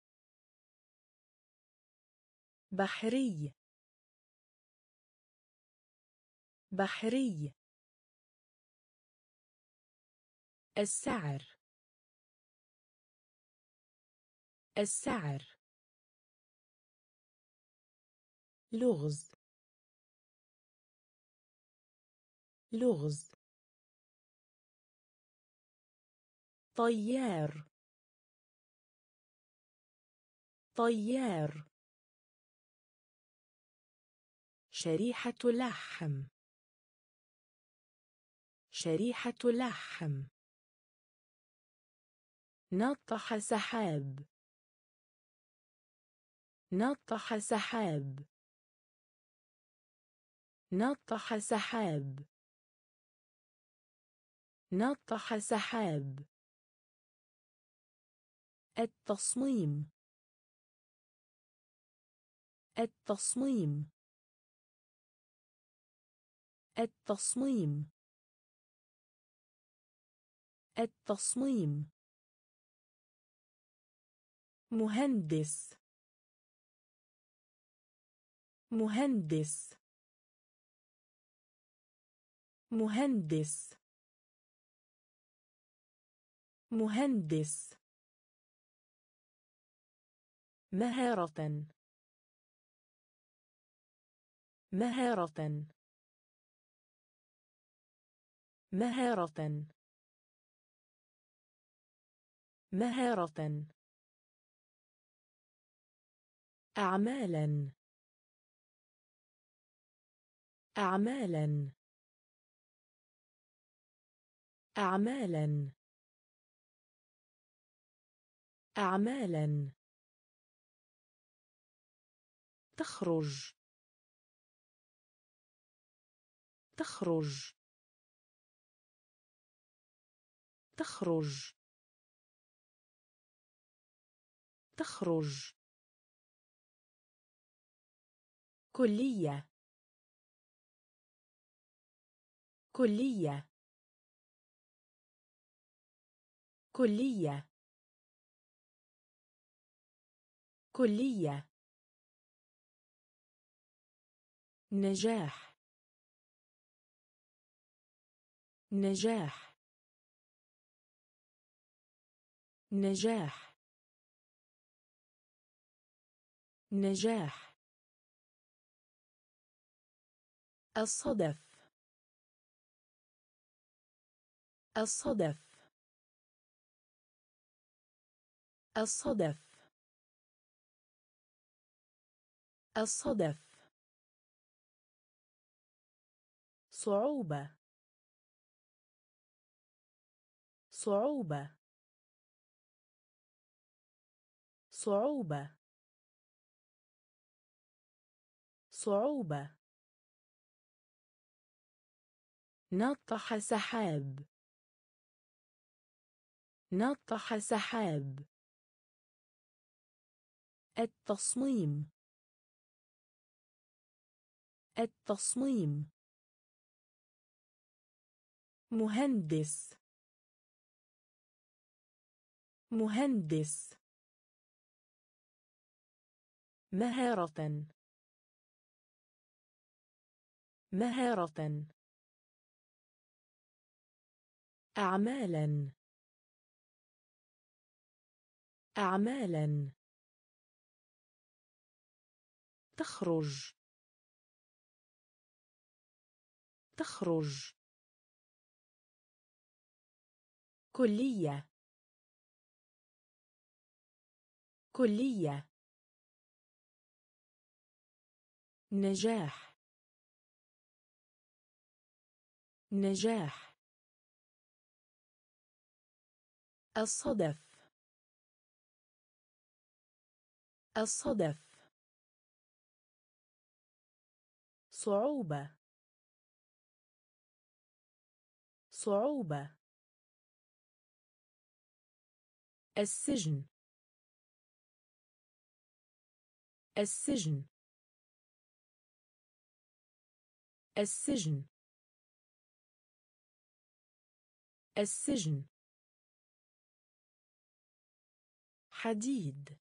بحري. بحري. السعر. السعر. لغز. لغز. طيار. طيار. شريحة لحم. شريحة لحم. نطح سحاب. نطح سحاب. نطح سحاب. نطح سحاب. التصميم. التصميم. التصميم. التصميم. مهندس. مهندس. مهندس. مهندس. مهارة. مهارة. مهارة. مهارة. أعمالا. أعمالا. أعمالا. أعمالا. تخرج. تخرج. تخرج. تخرج. كلية. كلية. كلية. كلية. نجاح. نجاح. نجاح. نجاح. الصدف. الصدف. الصدف. الصدف. صعوبة. صعوبة. صعوبة. صعوبة. نطح سحاب. نطح سحاب. التصميم. التصميم. مهندس. مهندس. مهارة. مهارة. أعمالا. أعمالا. تخرج. تخرج. كلية. كلية. نجاح. نجاح. الصدف. الصدف. صعوبة. صعوبة. السجن. السجن. السجن. السجن. حديد.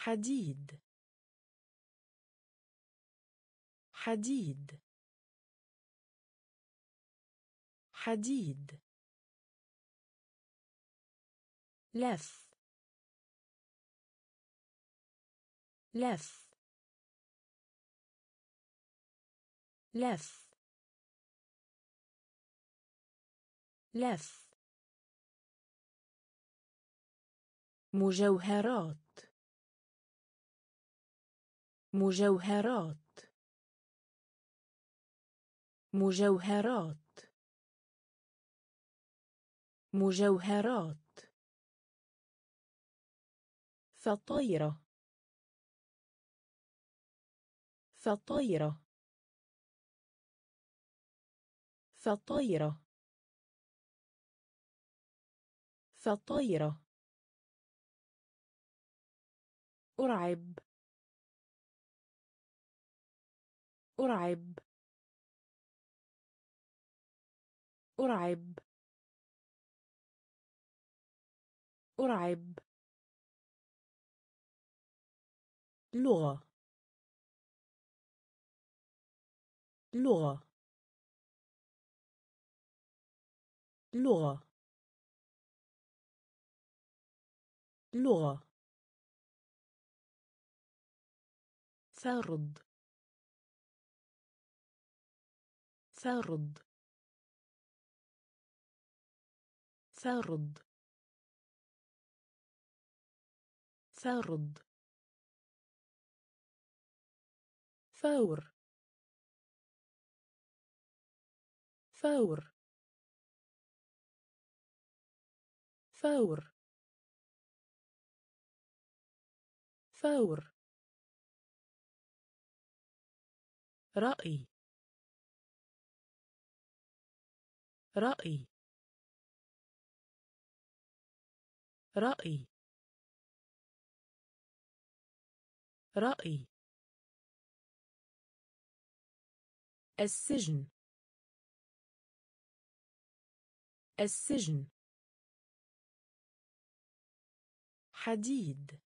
حديد. حديد. حديد. لف. لف. لف. لف. مجوهرات. مجوهرات. مجوهرات. مجوهرات. فطيرة. فطيرة. فطيرة. فطيرة. أرعب. أرعب. أرعب. أرعب. لغة. لغة. لغة. لغة. فرد فرد فرد فرد فور. فور. فور. فور. رأي. رأي. رأي. رأي. السجن. السجن. حديد.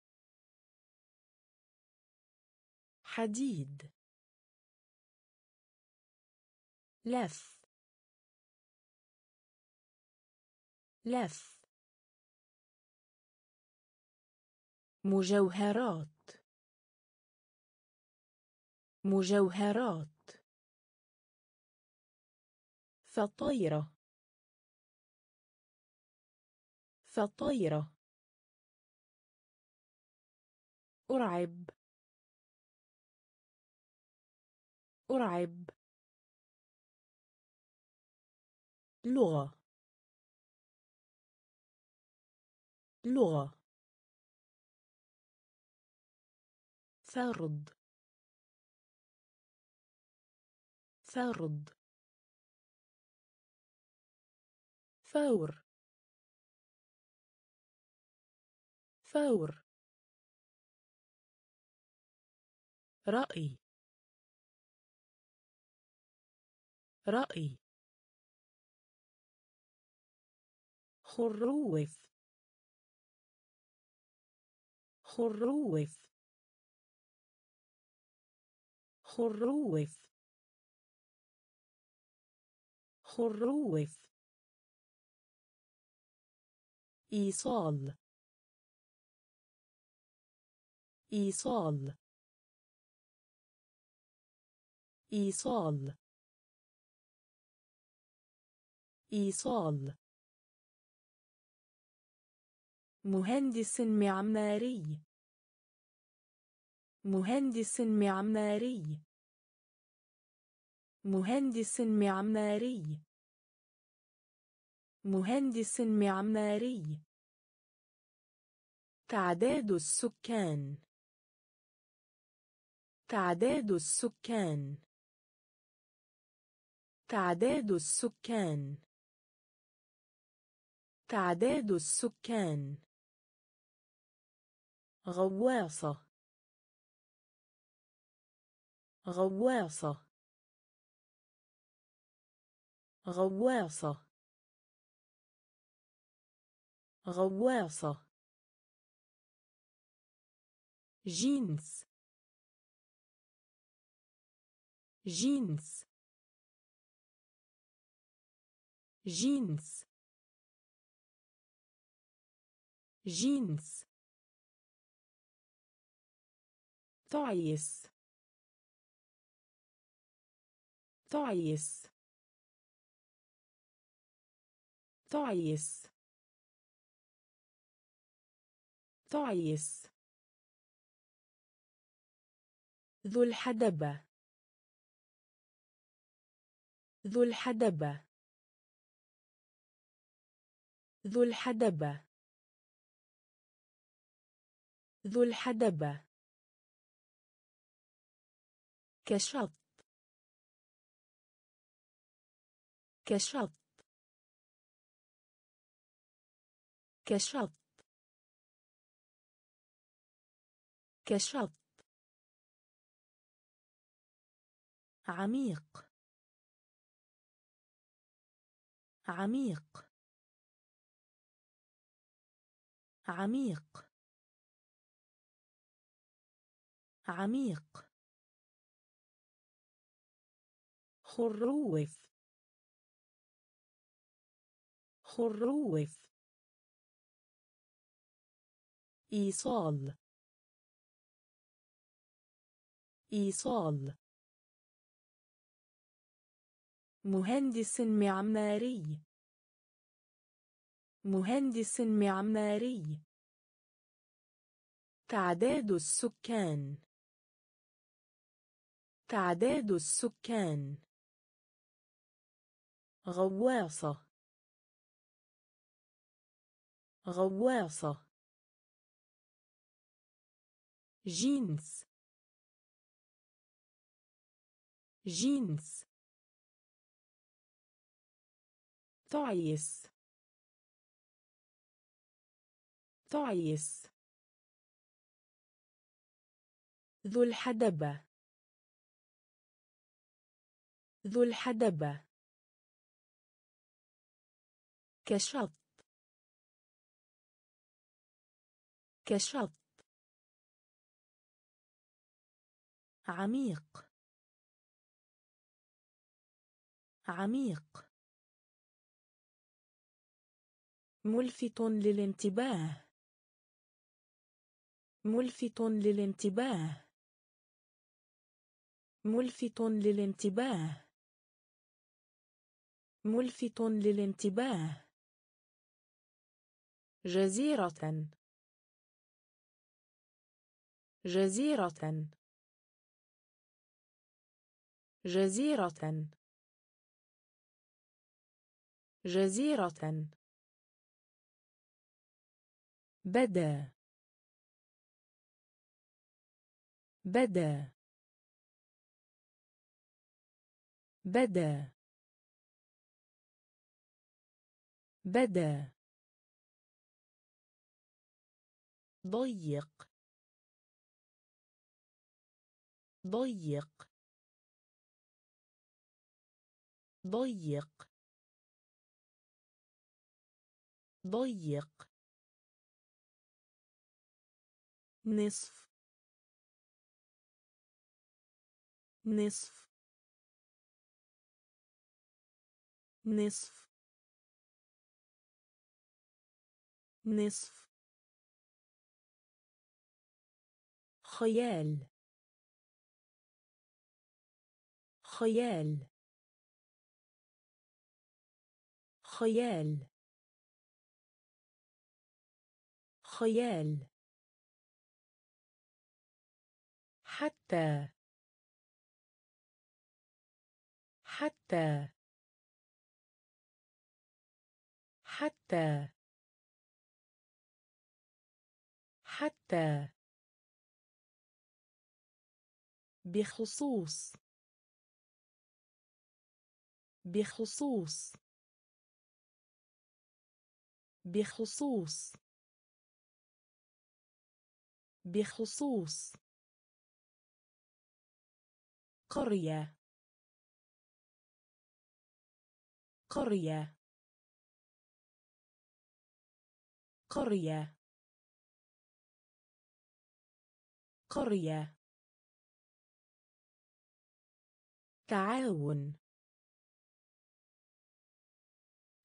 حديد. لف. لف. مجوهرات. مجوهرات. فطيرة. فطيرة. أرعب. أرعب. لغة. لغة. فرد فرد فور. فور. رأي. رأي. خروف. خروف. خروف. خروف. إيصال. إيصال. إيصال. إيصال. مهندس معماري. مهندس معماري. مهندس معماري. مهندس معماري. تعداد السكان. تعداد السكان. تعداد السكان. تعداد السكان. غواصة. غواصة. غواصة. غواصة. جينز. جينز. جينز. جينز. تعيس تعيس تعيس تعيس ذو الحدبة. ذو الحدبة. ذو الحدبة. ذو الحدبة. كشط. كشط. كشط. كشط. عميق. عميق. عميق. عميق. خروف. خروف. إيصال. إيصال. مهندس معماري. مهندس معماري. تعداد السكان. تعداد السكان. غواصة. غواصة. جينز. جينز. تعيس. تعيس. ذو الحدبة. ذو الحدبة. كشط. كشط. عميق. عميق. ملفت للانتباه. ملفت للانتباه. ملفت للانتباه. ملفت للانتباه. جزيرة. جزيرة. جزيرة. جزيرة. بدأ. بدأ. بدأ. بدأ. ضيق. ضيق. ضيق. ضيق. نصف. نصف. نصف. نصف. خيال. خيال. خيال. خيال. حتى. حتى. حتى. حتى. بخصوص بخصوص بخصوص بخصوص. قرية قرية. قرية. قرية. تعاون.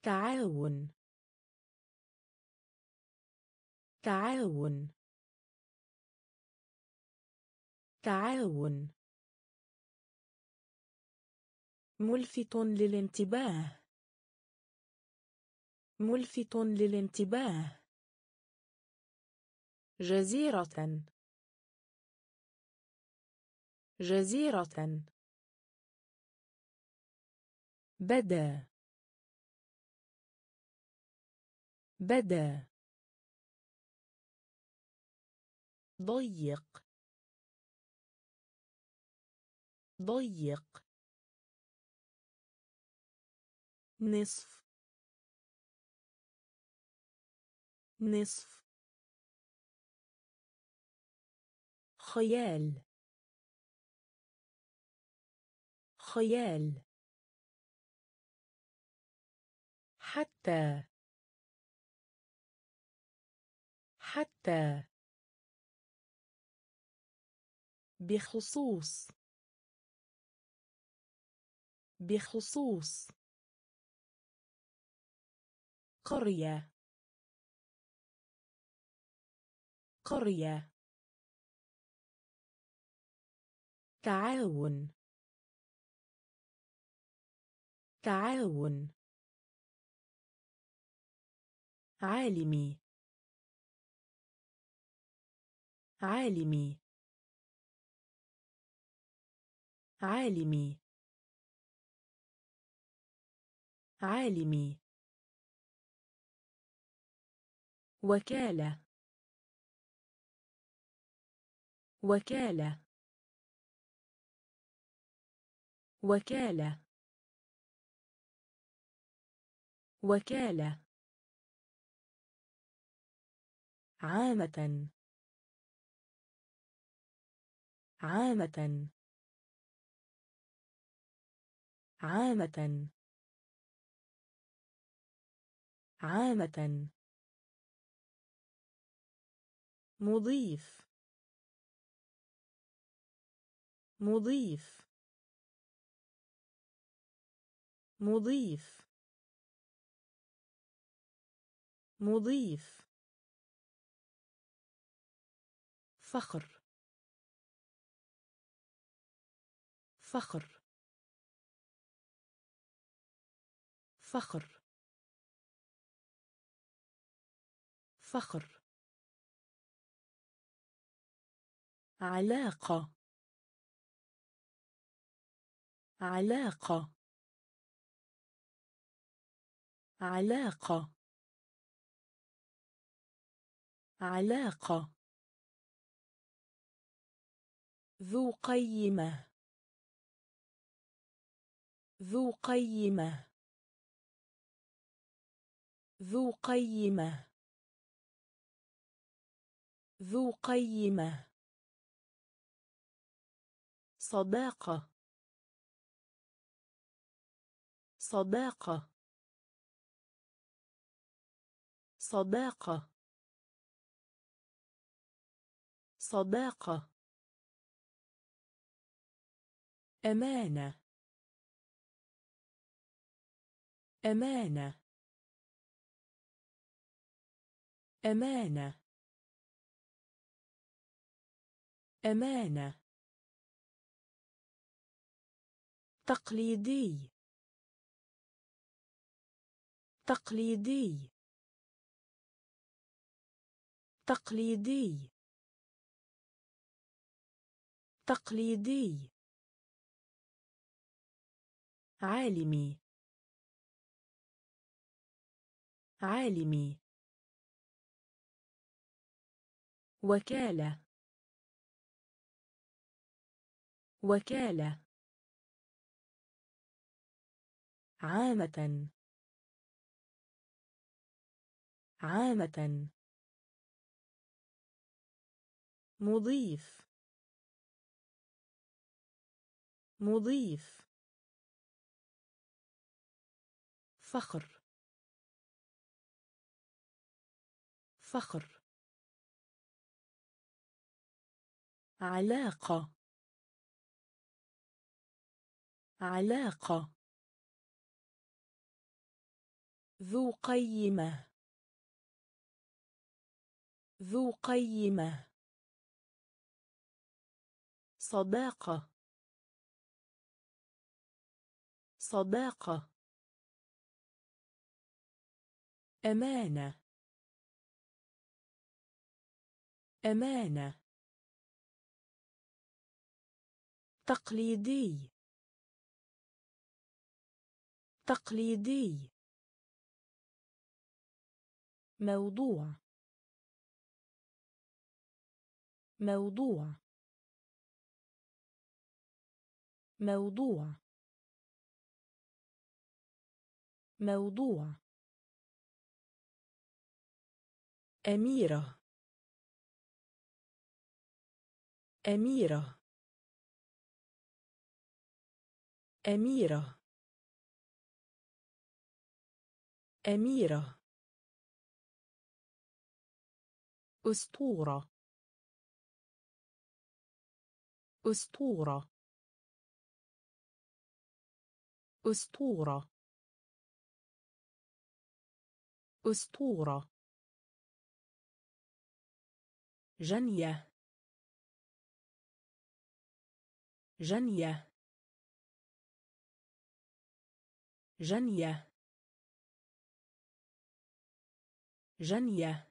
تعاون. تعاون. تعاون. ملفت للانتباه. ملفت للانتباه. جزيرة. جزيرة. بدأ. بدأ. ضيق. ضيق. نصف. نصف. خيال. خيال. حتى. حتى. بخصوص. بخصوص. قرية. قرية. تعاون. تعاون. عالمي. عالمي. عالمي. عالمي. وكالة. وكالة. وكالة. وكالة. عامة. عامة. عامة. عامة. مضيف. مضيف. مضيف. مضيف. فخر. فخر. فخر. فخر. علاقة. علاقة. علاقة. علاقة. ذو قيمة. ذو قيمة. ذو قيمة. ذو قيمة. صداقة. صداقة. صداقة. صداقة. أمانة. أمانة. أمانة. أمانة. تقليدي. تقليدي. تقليدي. تقليدي. عالمي. عالمي. وكالة. وكالة. عامة. عامة. مضيف. مضيف. فخر. فخر. علاقة. علاقة. ذو قيمة. ذو قيمة. صداقة. صداقة. أمانة. أمانة. تقليدي. تقليدي. موضوع. موضوع. موضوع. موضوع. أميرة. أميرة. أميرة. أميرة. أسطورة. أسطورة. أسطورة. أسطورة. جنية. جنية. جنية. جنية.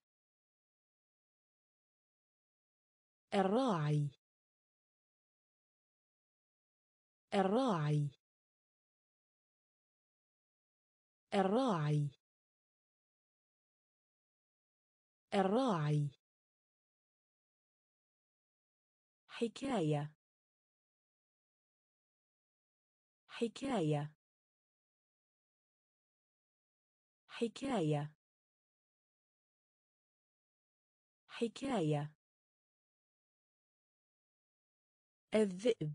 الراعي. الراعي. الراعي. الراعي. حكاية. حكاية. حكاية. حكاية. الذئب.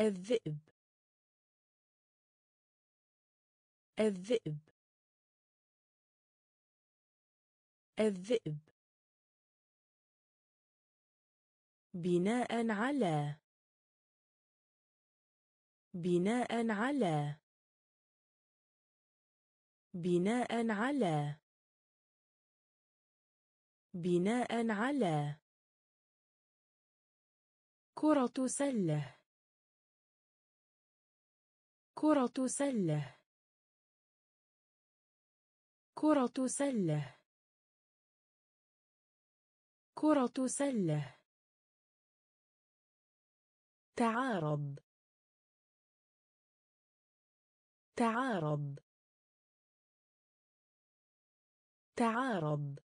الذئب. الذئب. الذئب. بناء على. بناء على. بناء على. بناء على. كرة سلة. كرة سلة. كرة سلة. كرة سلة. تعارض. تعارض. تعارض.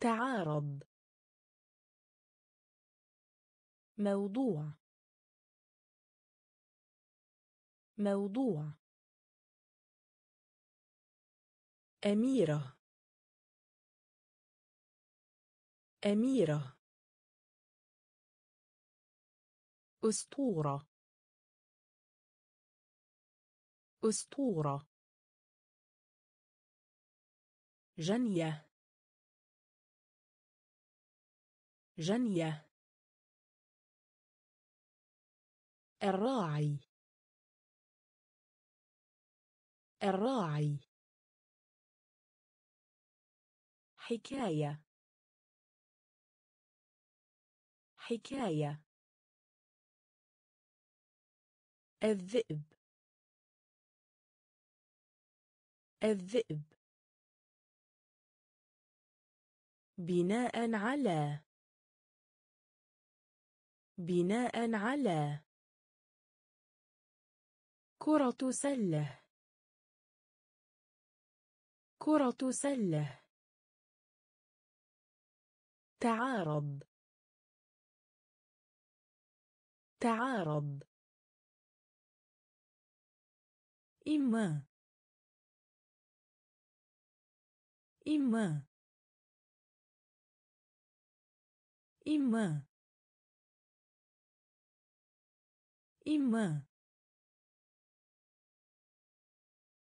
تعارض. موضوع. موضوع. أميرة. أميرة. أسطورة. أسطورة. جنية. جنية. الراعي. الراعي. حكاية. حكاية. الذئب. الذئب. بناء على. بناء على. كرة سلة. كرة سلة. تعارض. تعارض. إما إما إما إما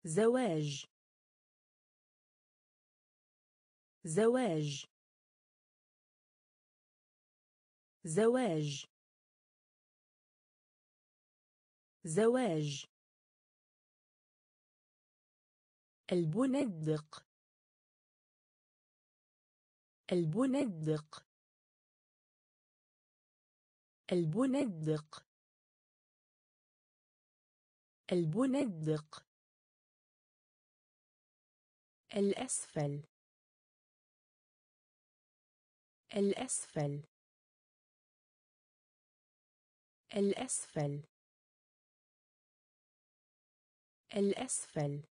زواج زواج زواج زواج البندق. البندق. البندق. البندق. الأسفل. الأسفل. الأسفل. الأسفل.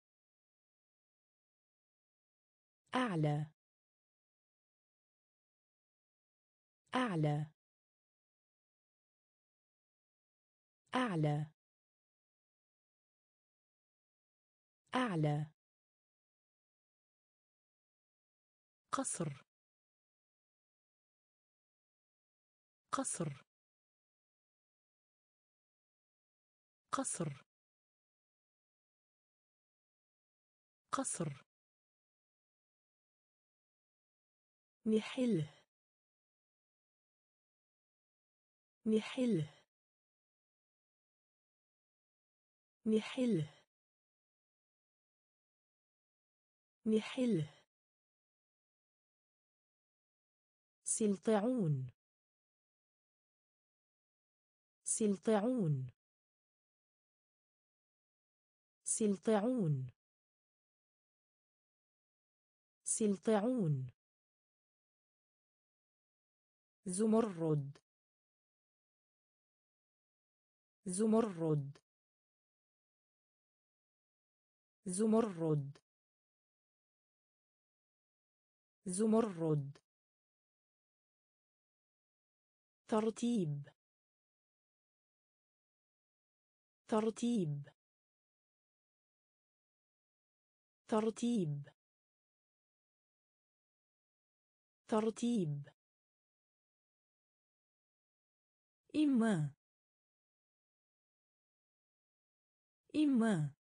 أعلى. أعلى. أعلى. أعلى. قصر. قصر. قصر. قصر. نحله نحله نحله نحله سلطعون. سلطعون. سلطعون. سلطعون. زمرد زمرد زمرد زمرد ترتيب. ترتيب. ترتيب. ترتيب. إما إما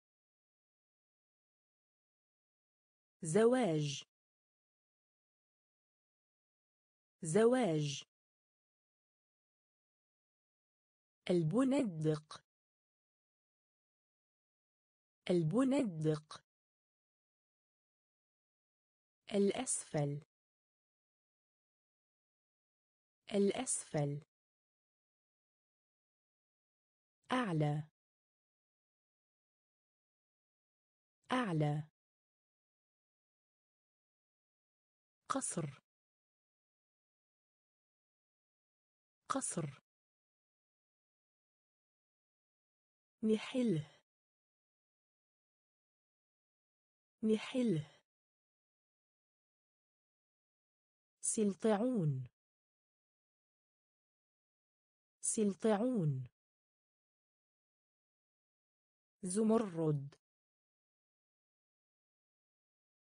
زواج زواج البندق البندق الأسفل الأسفل أعلى. أعلى. قصر. قصر. نحله. نحله. سلطعون. سلطعون. زمرد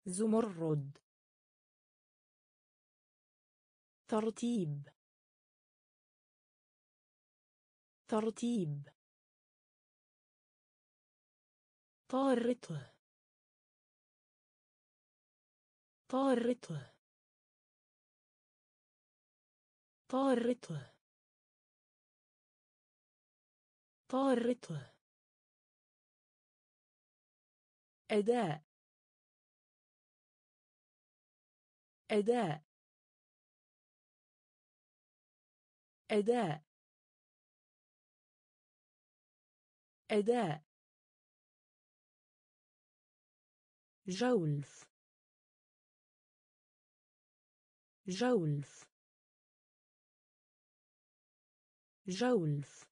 زمرد ترتيب. ترتيب. طارته طارته طارته طارته أداء. أداء. أداء. أداء. جولف. جولف. جولف.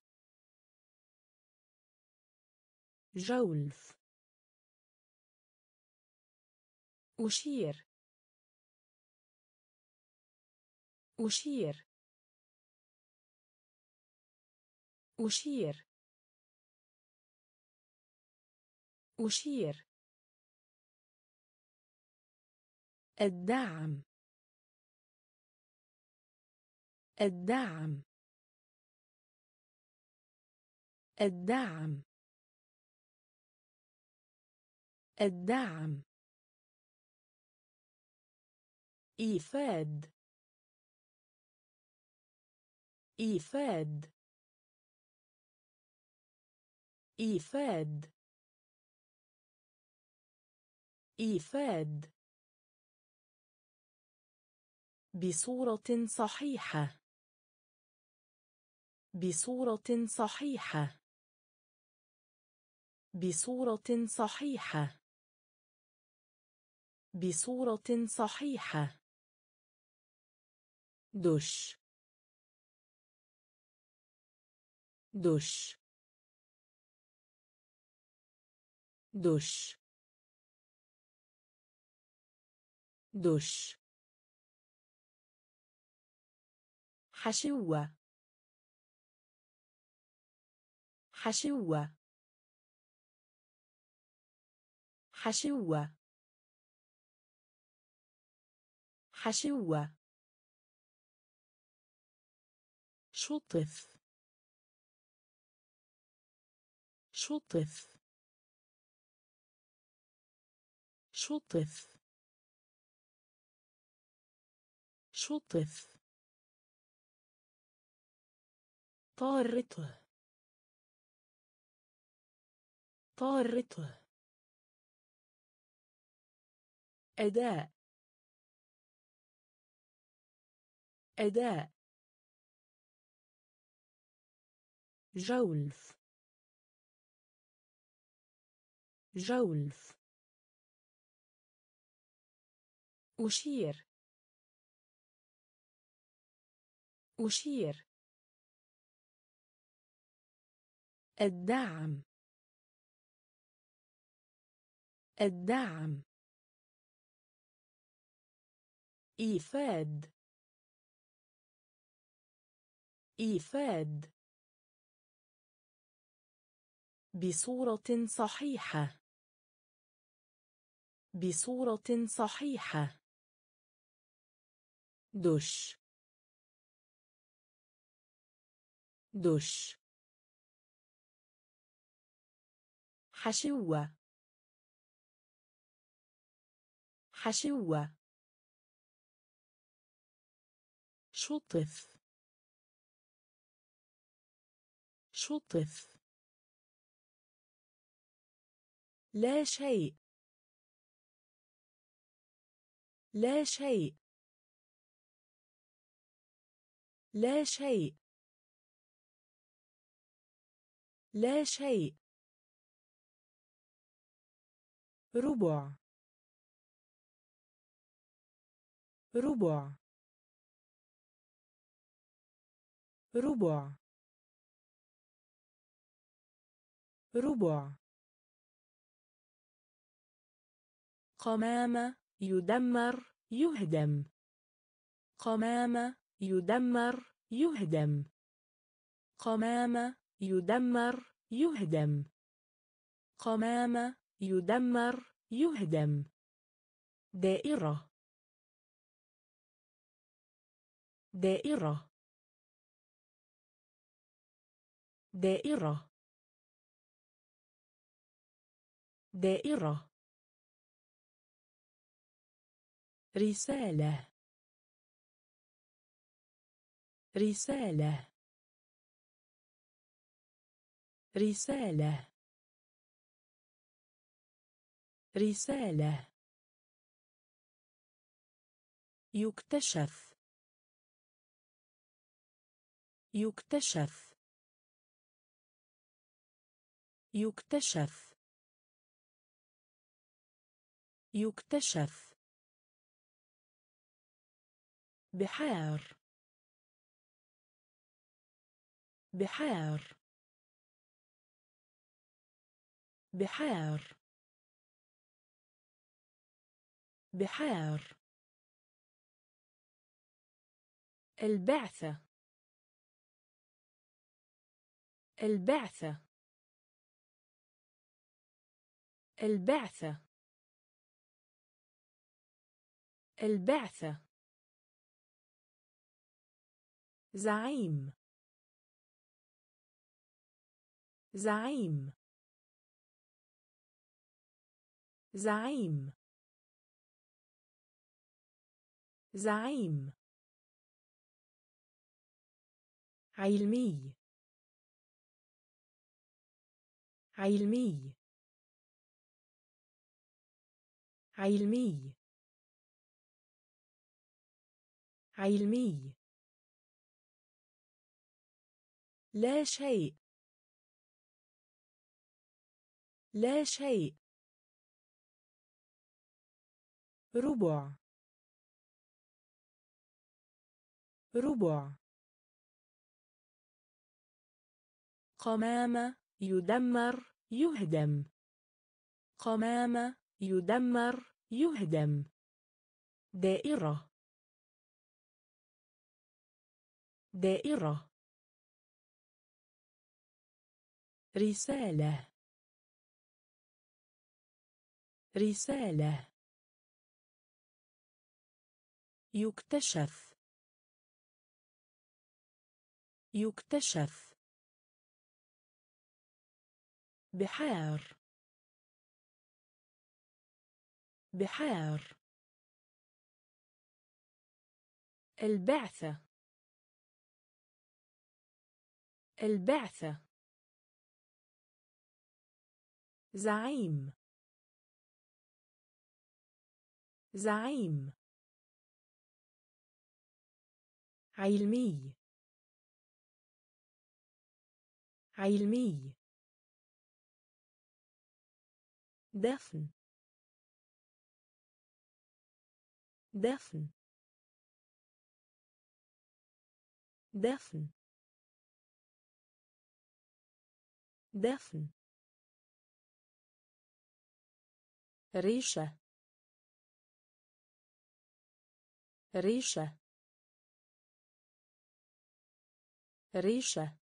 جولف. أشير. أشير. أشير. أشير. الدعم. الدعم. الدعم. الدعم. إيفاد. إيفاد. إيفاد. إيفاد. بصورة صحيحة. بصورة صحيحة. بصورة صحيحة. بصورة صحيحة. دش دش دش دش حشوة. حشوة. حشوة. حشوة. شطف. شطف. شطف. شطف. طارته طارته أداء. أداء. جولف. جولف. أشير. أشير. الدعم. الدعم. إيفاد. إيفاد. بصورة صحيحة. بصورة صحيحة. دش. دش. حشوة. حشوة. شطف. شطف. لا شيء. لا شيء. لا شيء. لا شيء. ربع. ربع. ربع. ربع. قمامة يدمر يهدم. قمامة يدمر يهدم. قمامة يدمر يهدم. قمامة يدمر يهدم. دائرة. دائرة. دائرة. دائرة. رسالة. رسالة. رسالة. رسالة. يكتشف. يكتشف. يكتشف. يكتشف. بحار. بحار. بحار. بحار. البعثة. البعثة. البعثة. البعثة. زعيم. زعيم. زعيم. زعيم. علمي. علمي. علمي. علمي. لا شيء. لا شيء. ربع. ربع. قمامة يدمر يهدم. قمامة يدمر يهدم. دائرة. دائرة. رسالة. رسالة. يكتشف. يكتشف. بحار. بحار. البعثة. البعثة. زعيم. زعيم. علمي. علمي. دفن. دفن. دفن. دفن. ريشة. ريشة. ريشة.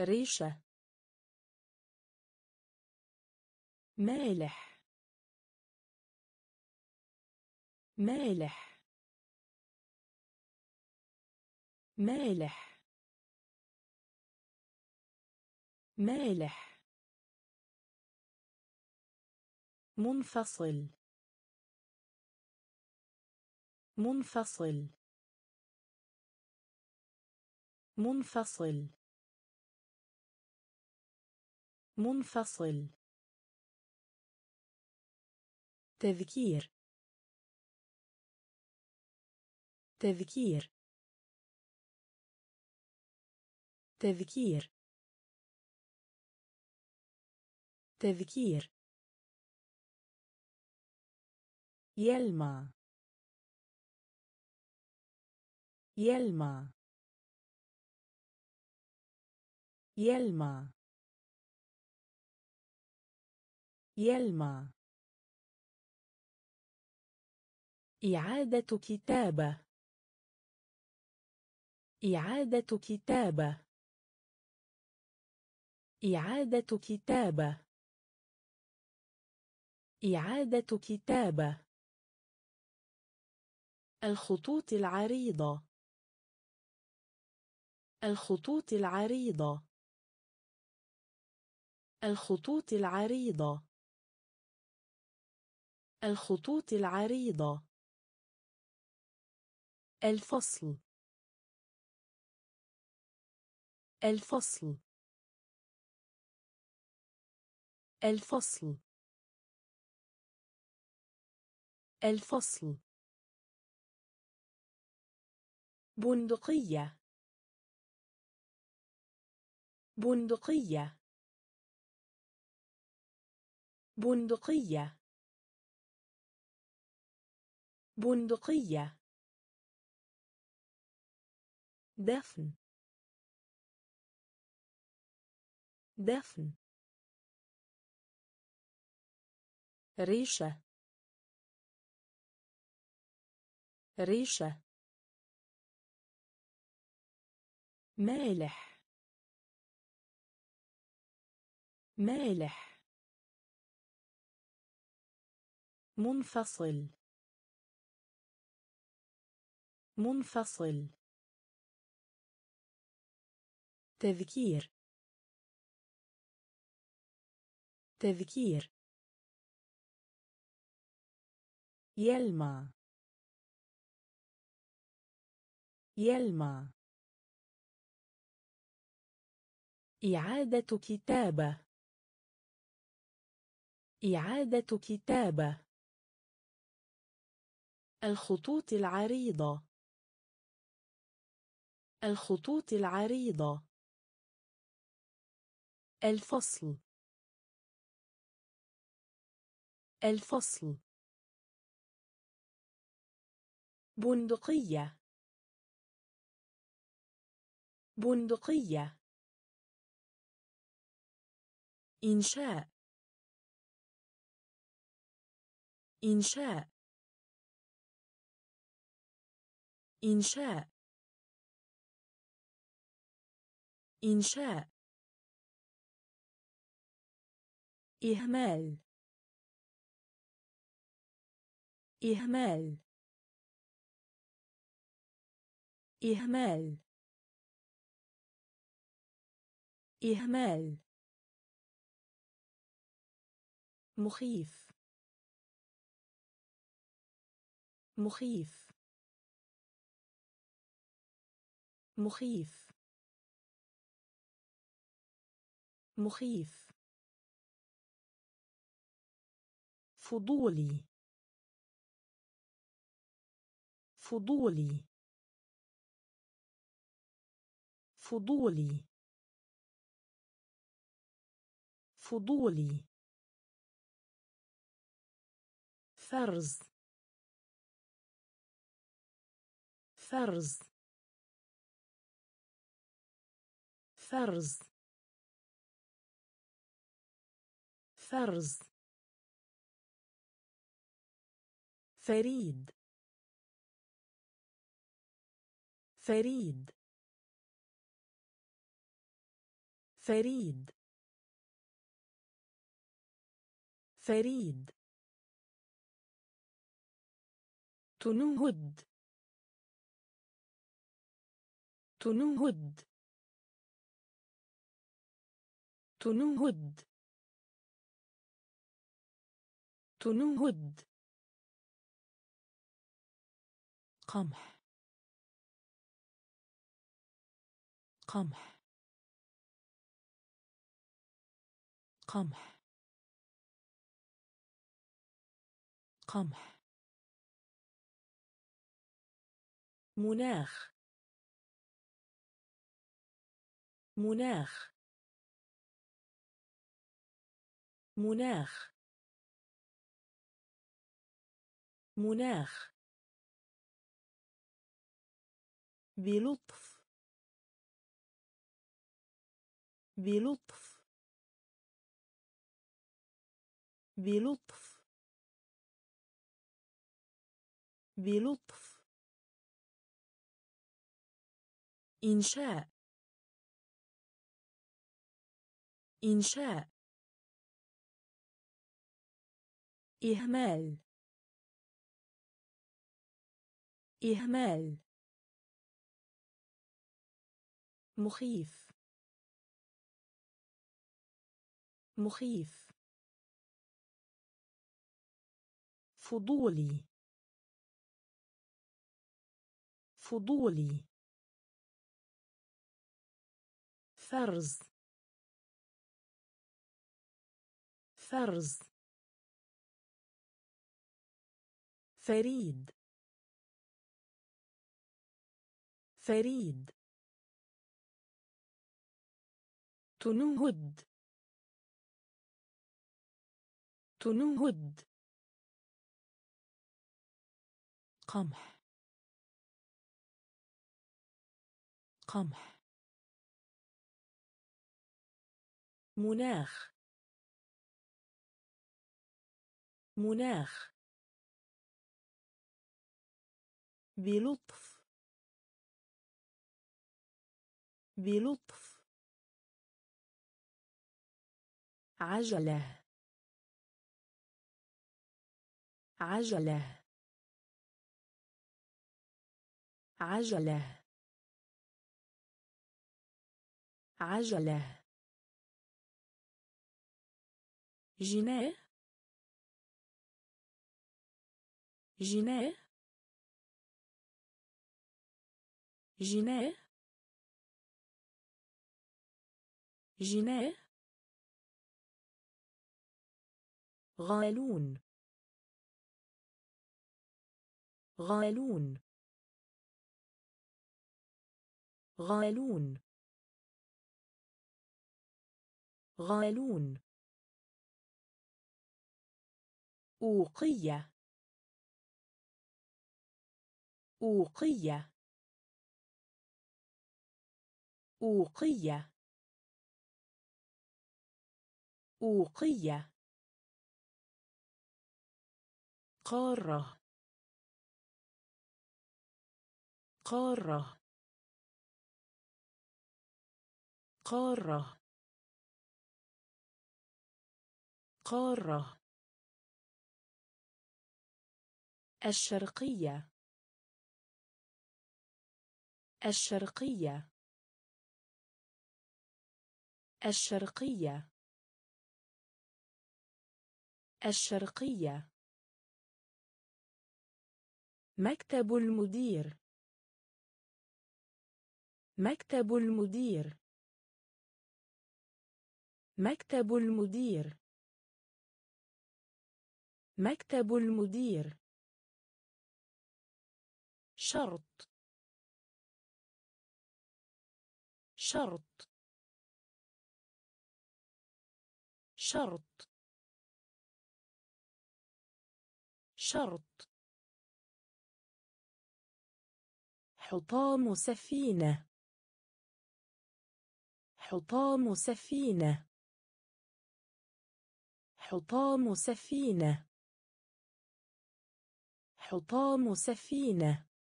ريشة. مالح. مالح. مالح. مالح. منفصل. منفصل. منفصل. منفصل. تذكير. تذكير. تذكير. تذكير. يلمع يلمع يلمع يلمع إعادة كتابة إعادة كتابة إعادة كتابة إعادة كتابة الخطوط العريضة. الخطوط العريضة. الخطوط العريضة. الخطوط العريضة. الفصل. الفصل. الفصل. الفصل. بندقية. بندقية. بندقية. بندقية. دفن. دفن. ريشة. ريشة. مالح. مالح. منفصل. منفصل. تذكير. تذكير. يلمع. يلمع. إعادة كتابة. إعادة كتابة. الخطوط العريضة. الخطوط العريضة. الفصل. الفصل. بندقية. بندقية. إنشاء. إنشاء. إنشاء. إنشاء. إهمال. إهمال. إهمال. إهمال. مخيف. مخيف. مخيف. مخيف. فضولي. فضولي. فضولي. فضولي. فرز فرز فرز فرز فريد. فريد. فريد. فريد. تنهد. تنهد. تنهد. تنهد. قمح. قمح. قمح. قمح. مناخ. مناخ. مناخ. مناخ. بلطف. بلطف. بلطف. بلطف. إنشاء. إنشاء. إهمال. إهمال. مخيف. مخيف. فضولي. فضولي. فرز فرز فريد. فريد. تنهد. تنهد. قمح. قمح. مناخ. مناخ. بلطف. بلطف. عجلة. عجلة. عجلة. عجلة. جناه جناه جناه جناه غالون غالون غالون غالون أوقية. أوقية. أوقية. أوقية. قارة. قارة. قارة. قارة. الشرقية. الشرقية. الشرقية. الشرقية. مكتب المدير. مكتب المدير. مكتب المدير. مكتب المدير. شرط. شرط. شرط. شرط. حطام سفينة. حطام سفينة. حطام سفينة. حطام سفينة.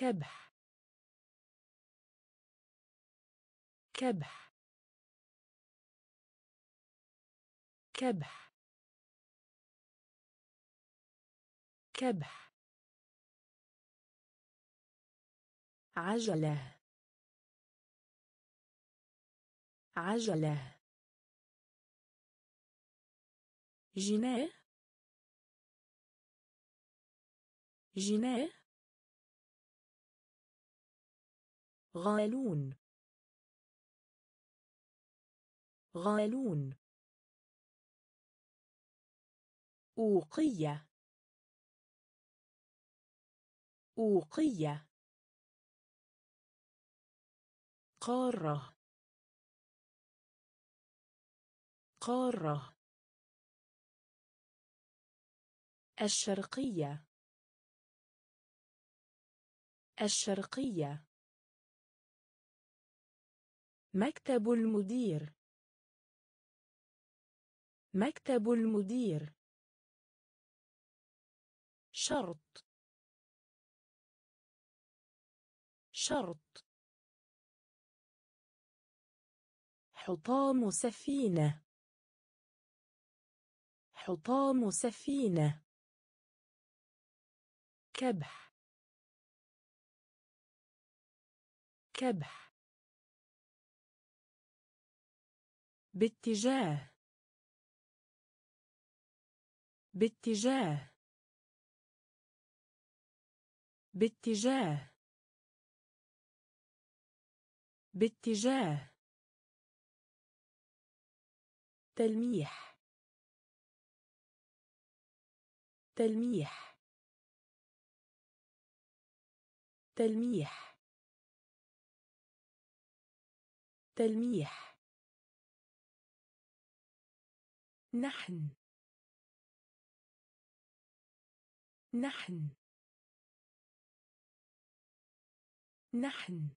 كبح. كبح. كبح. كبح. عجلة. عجلة. جناه جناه غالون. غالون. أوقية. أوقية. قارة. قارة. الشرقية. الشرقية. مكتب المدير. مكتب المدير. شرط. شرط. حطام سفينة. حطام سفينة. كبح. كبح. باتجاه. باتجاه. باتجاه. باتجاه. تلميح. تلميح. تلميح. تلميح. نحن. نحن. نحن.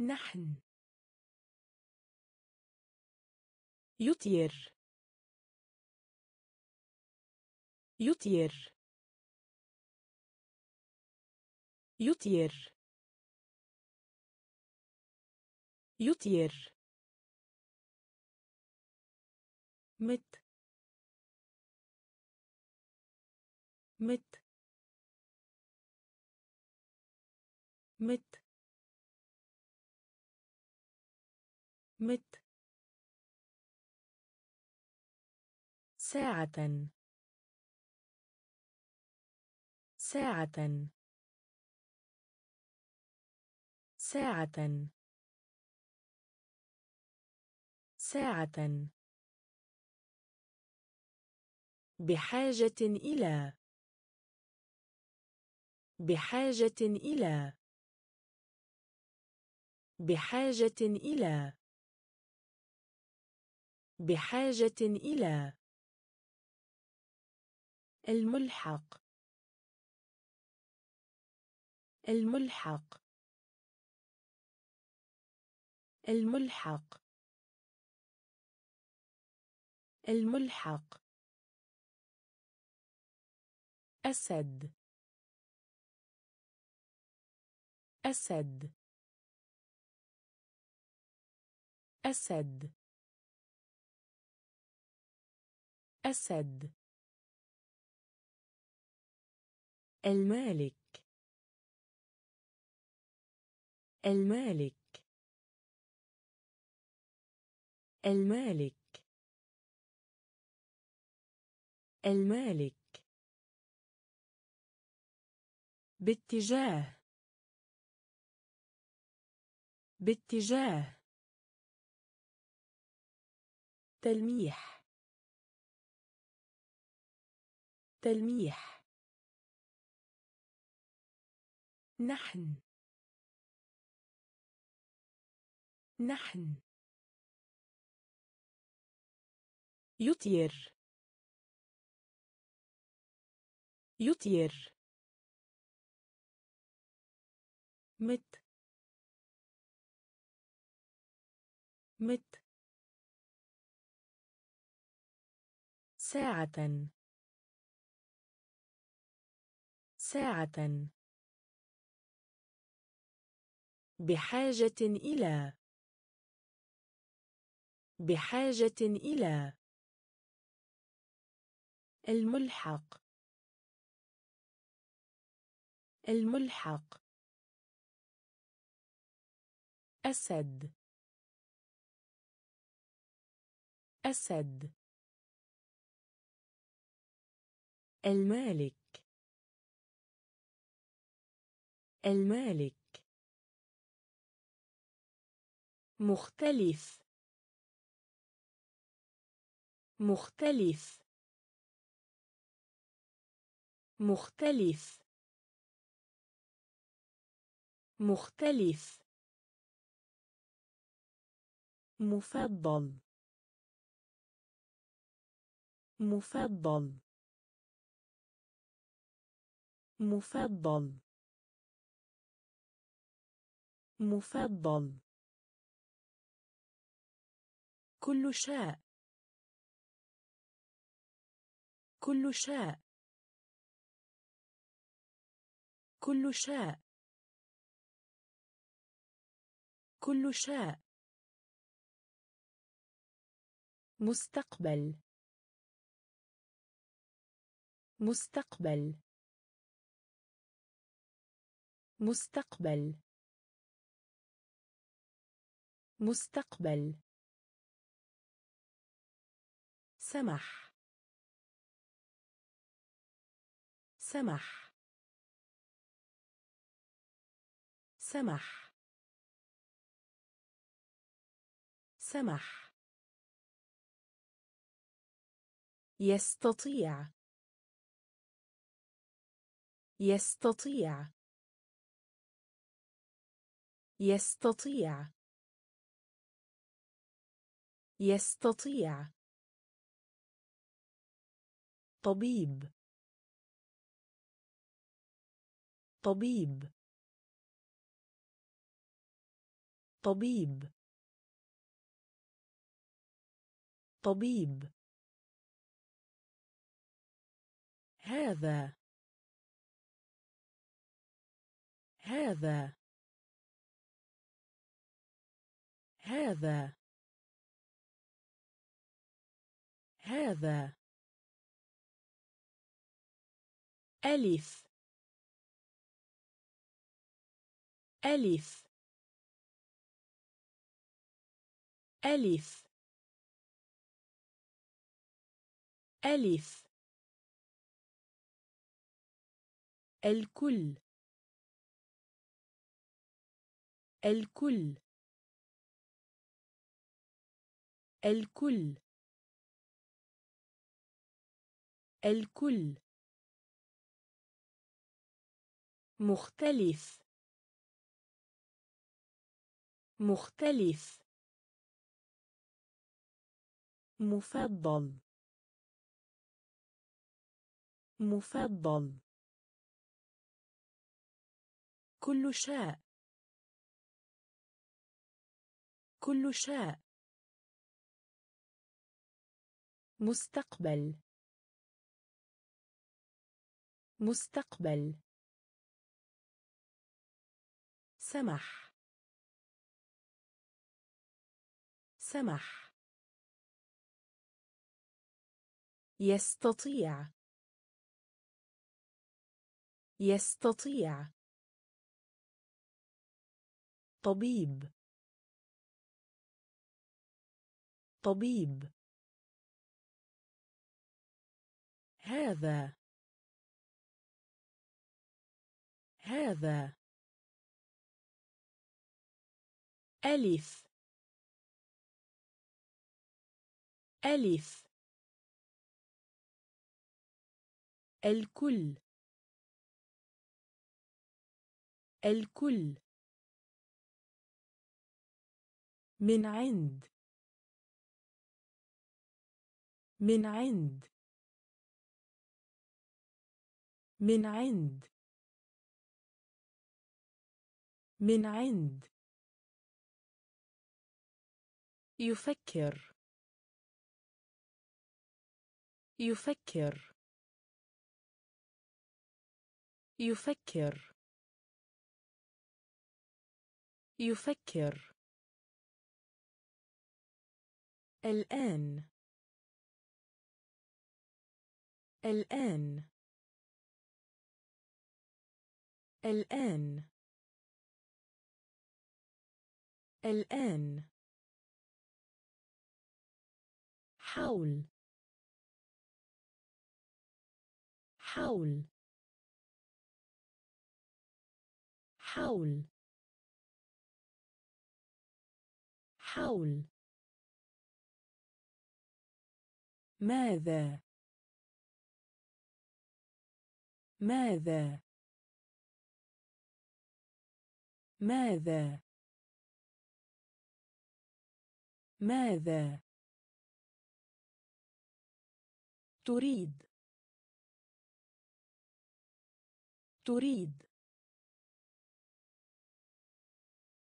نحن. يطير. يطير. يطير. يطير. مت. مت. مت. مت. ساعة. ساعة. ساعة. ساعة. بحاجة إلى. بحاجة إلى. بحاجة إلى. بحاجة إلى. الملحق. الملحق. الملحق. الملحق. أسد. أسد. أسد. أسد. المالك. المالك. المالك. المالك. باتجاه. باتجاه. تلميح. تلميح. نحن. نحن. يطير. يطير. مت. مت. ساعة. ساعة. بحاجة إلى. بحاجة إلى. الملحق. الملحق. أسد. أسد. المالك. المالك. مختلف. مختلف. مختلف. مختلف. مفضل. مفضل. مفضل. مفضل. كل شاء. كل شاء. كل شاء. كل شاء. مستقبل. مستقبل. مستقبل. مستقبل. سمح. سمح. سمح. سمح. يستطيع. يستطيع. يستطيع. يستطيع. طبيب. طبيب. طبيب. طبيب. هذا هذا هذا هذا. ألف ألف. ألف. ألف. الكل. الكل. الكل. الكل. مختلف. مختلف. مفضل. مفضل. كل شاء. كل شيء مستقبل. مستقبل. سمح. سمح. يستطيع. يستطيع. طبيب. طبيب. هذا. هذا. ألف. ألف. الكل. الكل. من عند. من عند. من عند. من عند. يفكر. يفكر. يفكر. يفكر. الآن. الآن. الآن. الآن. حول. حول. حول. حول. ماذا؟ ماذا؟ ماذا؟ ماذا؟ تريد. تريد.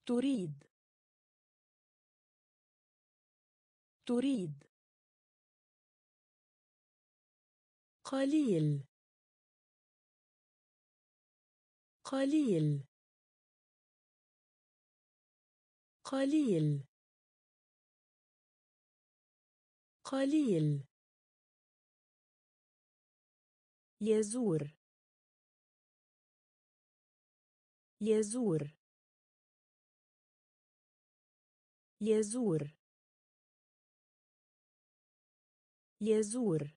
تريد. تريد. قليل. قليل. قليل. قليل. يزور. يزور. يزور. يزور.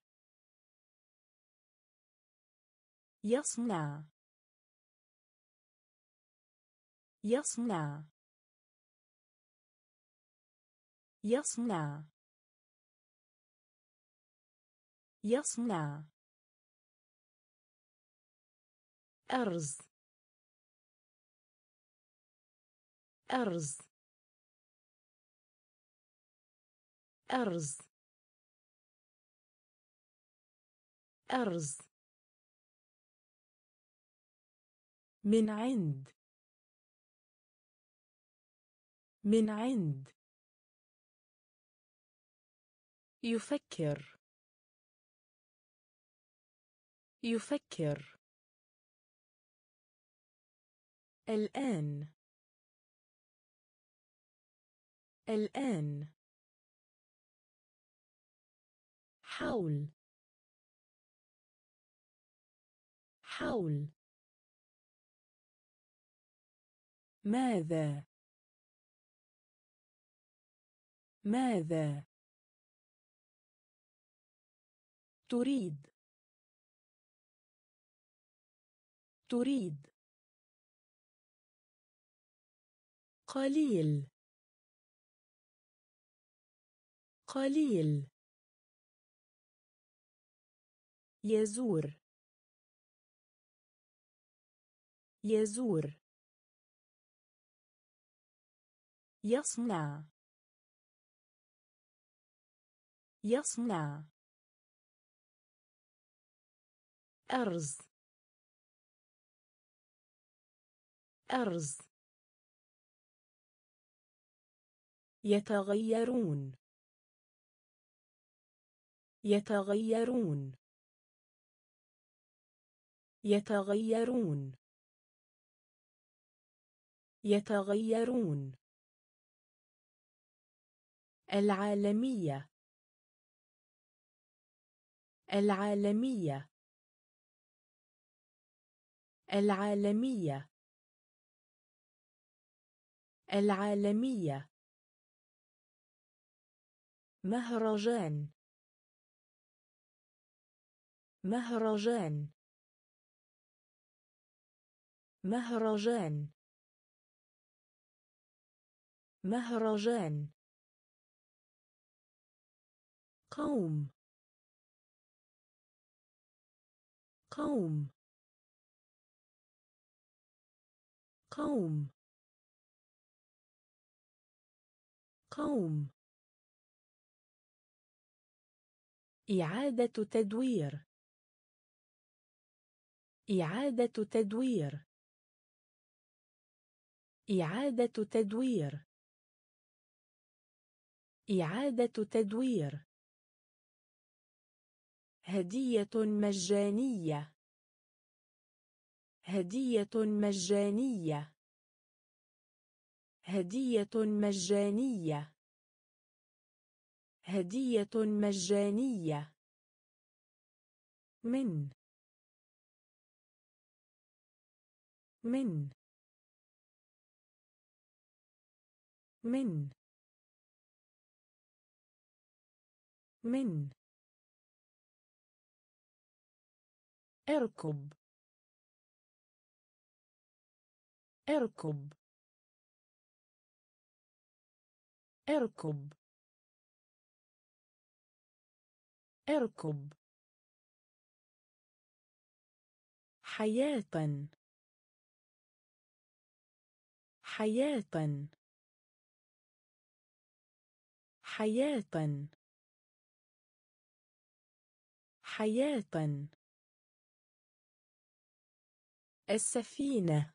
يصنع. يصنع. يصنع. يصنع. أرز. أرز. أرز. أرز. من عند. من عند. يفكر. يفكر. الآن. الآن. حول. حول. ماذا؟ ماذا؟ تريد. تريد. قليل. قليل. يزور. يزور. يصنع. يصنع. أرز. أرز. يتغيرون. يتغيرون. يتغيرون. يتغيرون. العالمية. العالمية. العالمية. العالمية. مهرجان. مهرجان. مهرجان. مهرجان. قوم. قوم. قوم. قوم. إعادة تدوير. إعادة تدوير. إعادة تدوير. إعادة تدوير. هدية مجانية. هدية مجانية. هدية مجانية. هدية مجانية. من. من. من. من. اركب. اركب. اركب. اركب. حياة. حياة. حياة. حياة. السفينة.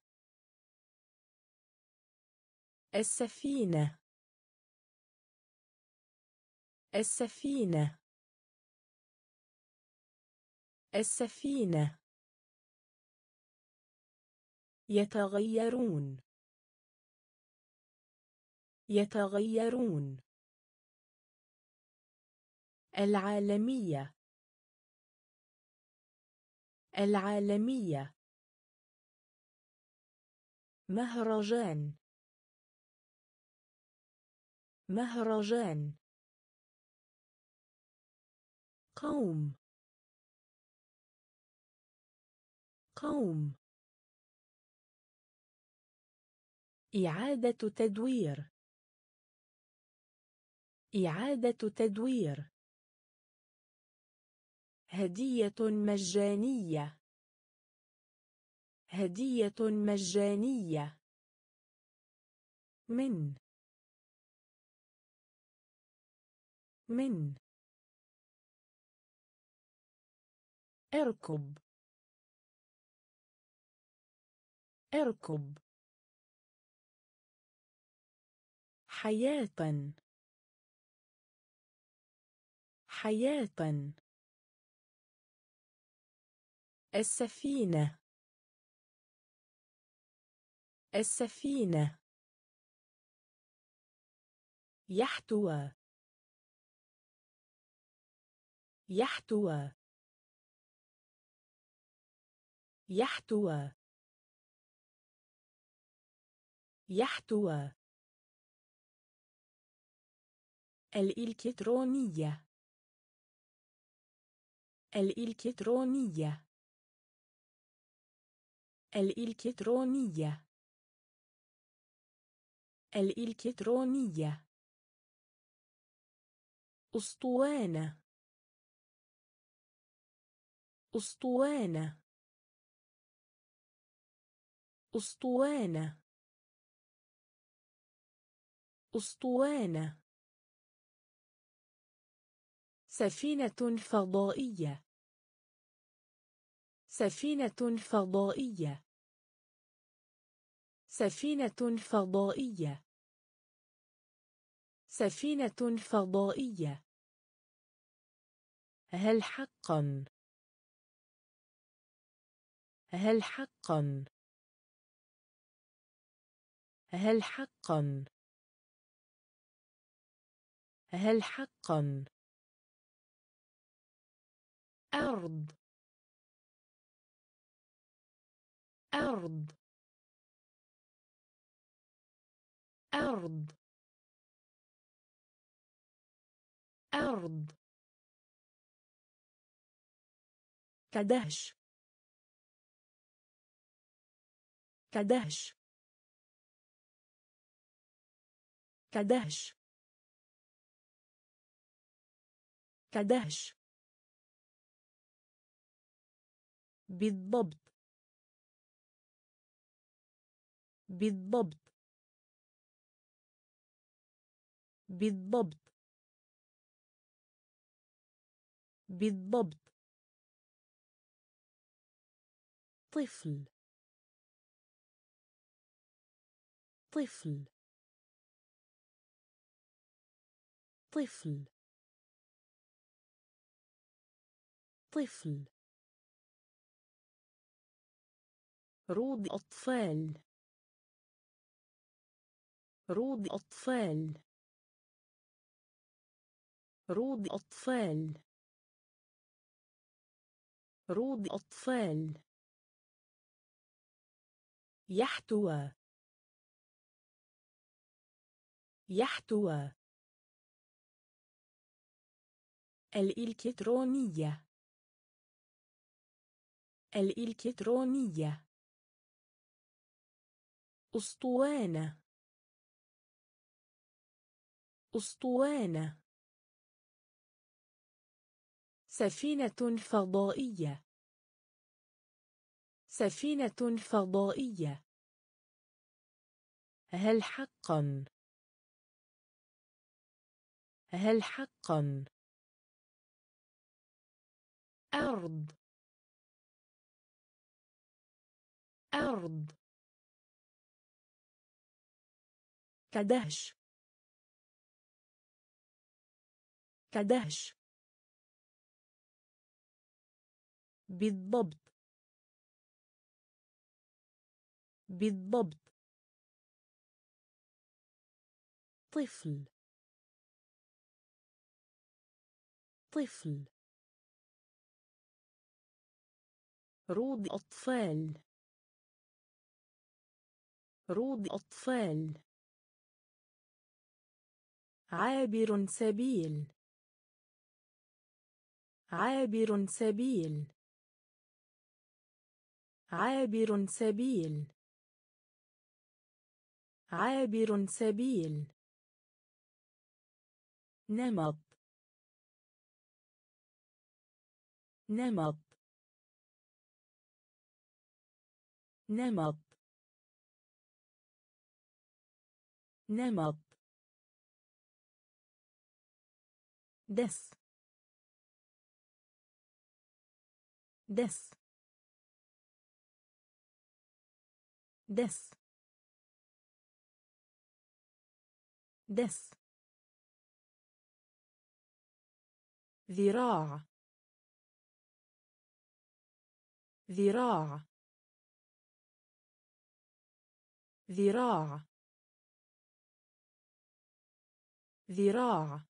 السفينة. السفينة. السفينة. يتغيرون. يتغيرون. العالمية. العالمية. مهرجان. مهرجان. قوم. قوم. إعادة تدوير. إعادة تدوير. هدية مجانية. هدية مجانية. من. من. اركب. اركب. حياة. حياة. السفينة. السفينة. يحتوى. يحتوى. يحتوى. يحتوى. الإلكترونية. الإلكترونية. الإلكترونية. الإلكترونية. أسطوانة. أسطوانة. أسطوانة. أسطوانة. سفينة فضائية. سفينة فضائية. سفينة فضائية. سفينة فضائية. هل حقا؟ هل حقا؟ هل حقا؟ هل حقا؟ أرض. أرض. أرض. أرض. كدهش. كدهش. كدهش. كدهش. بالضبط. بالضبط. بالضبط. بالضبط. طفل. طفل. طفل. طفل. روض أطفال. روض أطفال. روض أطفال. روض أطفال. يحتوى. يحتوى. الإلكترونية. الإلكترونية. أسطوانة. أسطوانة. سفينة فضائية. سفينة فضائية. هل حقا؟ هل حقا؟ أرض. أرض. كدهش. كدهش. بالضبط. بالضبط. طفل. طفل. روض أطفال. روض أطفال. عابر سبيل. عابر سبيل. عابر سبيل. عابر سبيل. نمط. نمط. نمط. نمط. دس. دس. دس. دس. ذراع. ذراع. ذراع. ذراع.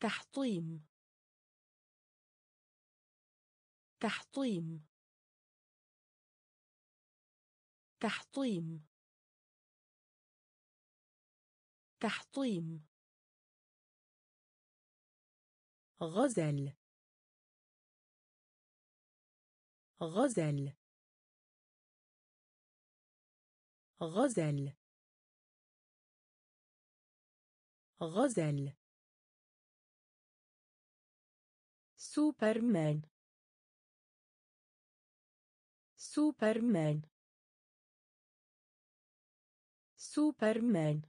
تحطيم. تحطيم. تحطيم. تحطيم. غزل. غزل. غزل. غزل. سوبرمان. سوبرمان. سوبرمان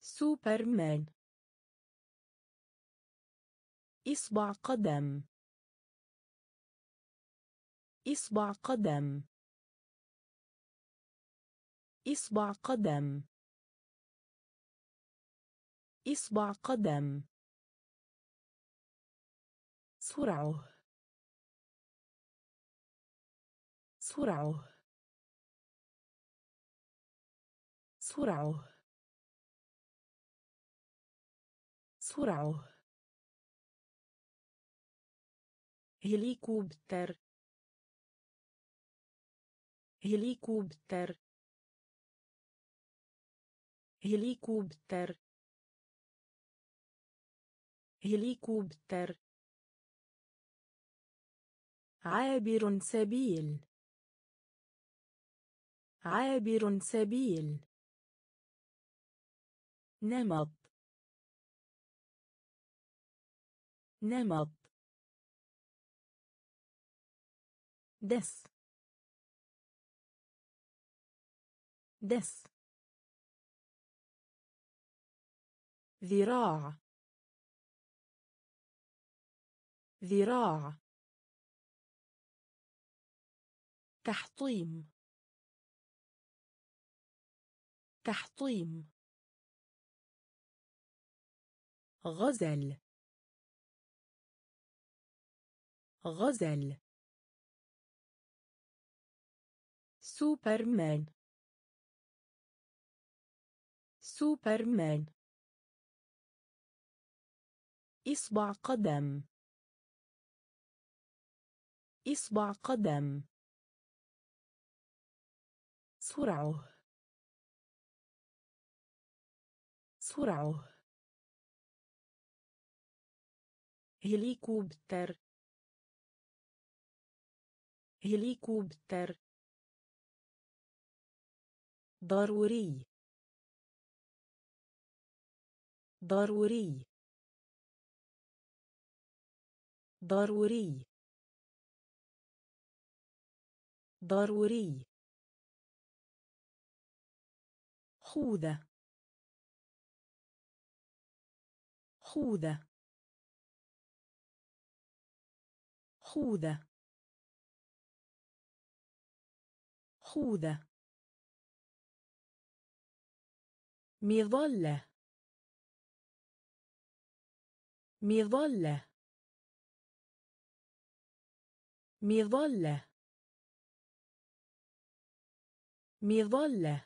سوبرمان إصبع قدم. إصبع قدم. إصبع قدم. إصبع قدم. سرعه. سرعه. سرعة. سرعة. هليكوبتر. هليكوبتر. هليكوبتر. هليكوبتر. عابر سبيل. عابر سبيل. نمط. نمط. دس. دس. ذراع. ذراع. تحطيم. تحطيم. غزل. غزل. سوبرمان. سوبرمان. إصبع قدم. إصبع قدم. سرعه. سرعه. هليكوبتر هليكوبتر ضروري. ضروري. ضروري. ضروري. خوذة. خوذة. خوذة. خوذة. مظلة. مظلة. مظلة. مظلة.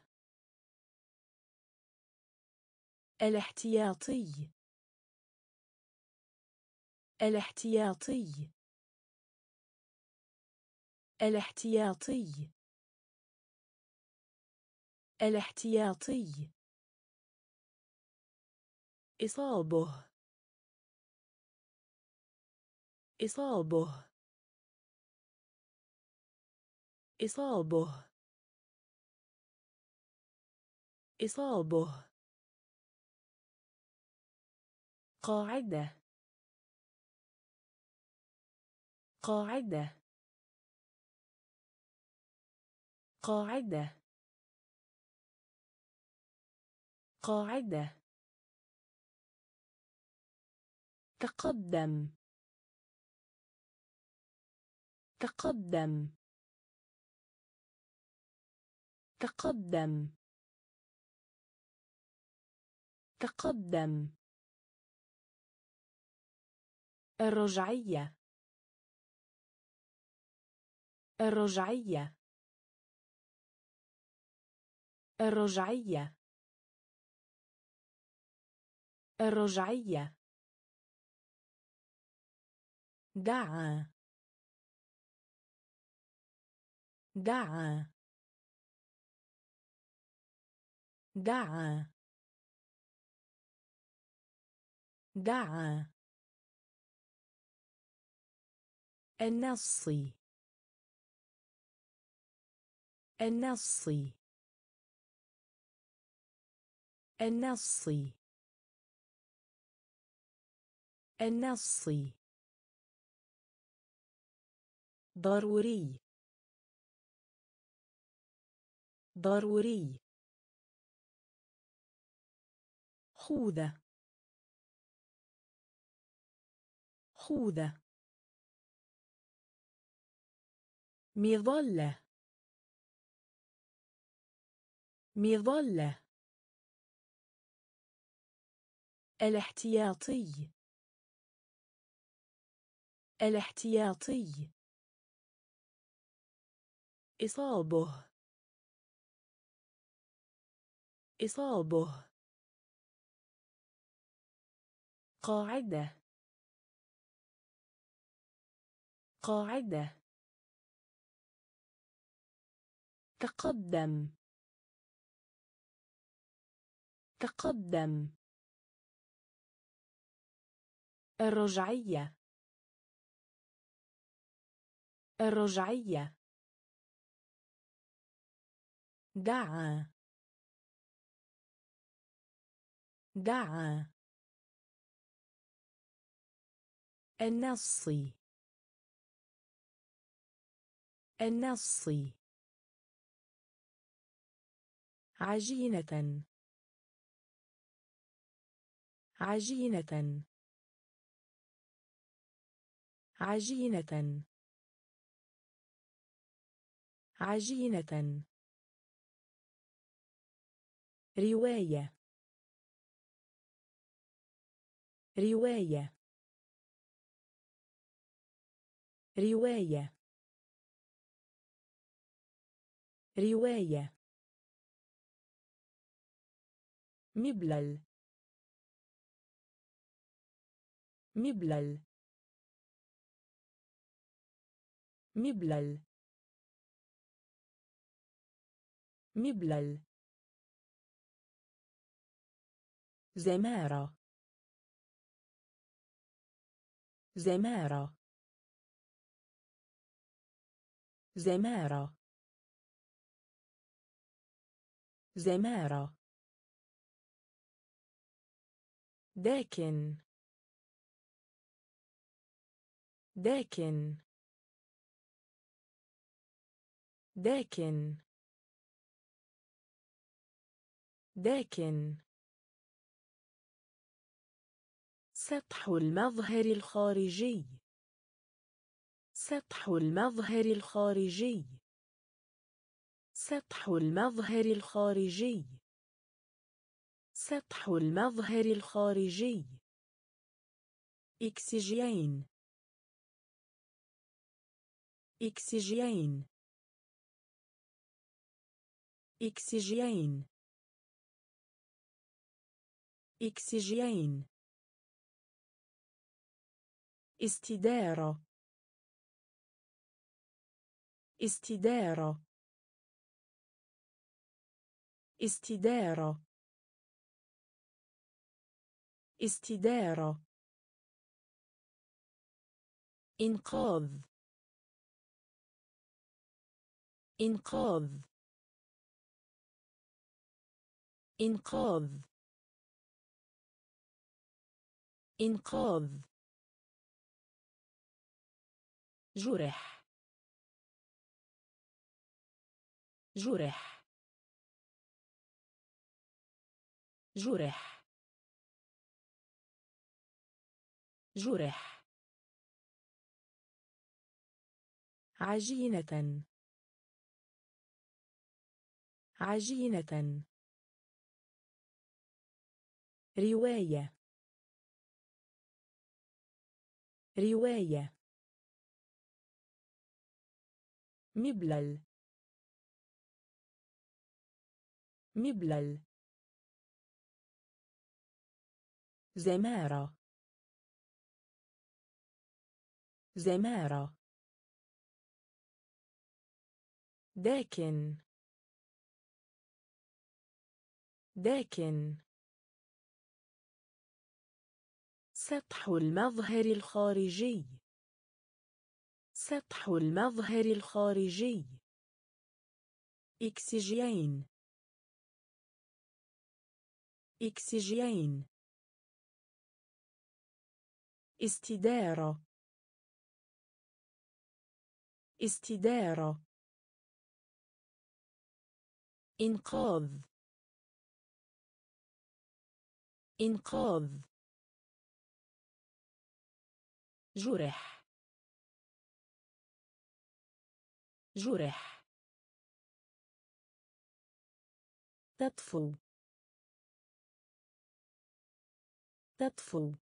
الاحتياطي. الاحتياطي. الاحتياطي. الاحتياطي. إصابه. إصابه. إصابه. إصابه. قاعدة. قاعدة. قاعدة. قاعدة. تقدم. تقدم. تقدم. تقدم. الرجعية. الرجعية. الرجعية. الرجعية. دعا. دعا. دعا. دعا. النصي النصي النصي النصي ضروري. ضروري. خوذة. خوذة. مظلة. مظلة. الاحتياطي. الاحتياطي. إصابه. إصابه. قاعدة. قاعدة. تقدم. تقدم. الرجعية. الرجعية. دعا. دعا. النصي النصي عجينة. عجينة. عجينة. عجينة. رواية. رواية. رواية. رواية. مبلل. مبلل. مبلل. مبلل. زمارة. زمارة. زمارة. زمارة. داكن. داكن. داكن. داكن. سطح المظهر الخارجي. سطح المظهر الخارجي. سطح المظهر الخارجي. سطح المظهر الخارجي. إكسجين. إكسجين. إكسجين إكسجين استدارة استدارة استدارة استدارة إنقاذ إنقاذ إنقاذ. إنقاذ. جرح. جرح. جرح. جرح. عجينة. عجينة. رواية. رواية. مبلل. مبلل. زمارة. زمارة. داكن. داكن. سطح المظهر الخارجي. سطح المظهر الخارجي. إكسجين. إكسجين. استدارة. استدارة. إنقاذ. إنقاذ. جرح. جرح. تطفو. تطفو.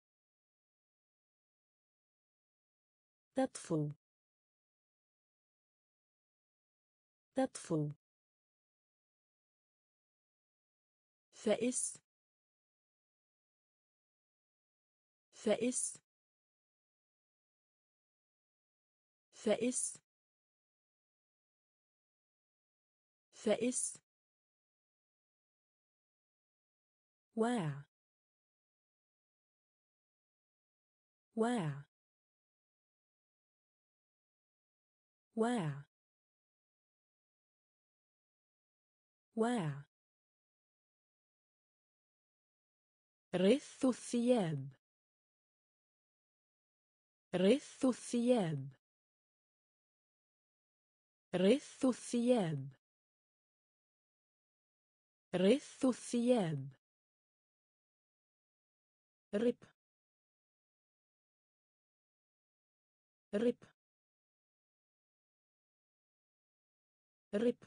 تطفو. تطفو. فائس فائس فائس فائس واع. واع. واع. واع. رث الثياب. رث الثياب. رث الثياب. رث الثياب. رب. رب. رب.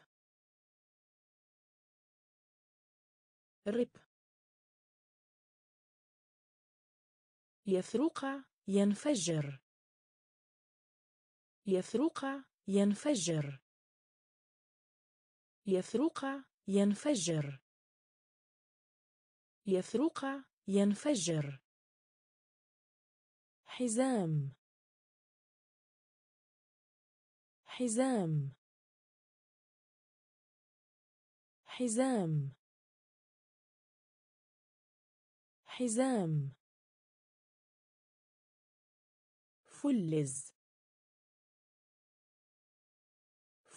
رب. يثرق ينفجر. يثرق ينفجر. يثرق ينفجر. يثرق ينفجر. حزام. حزام. حزام. حزام. فلز.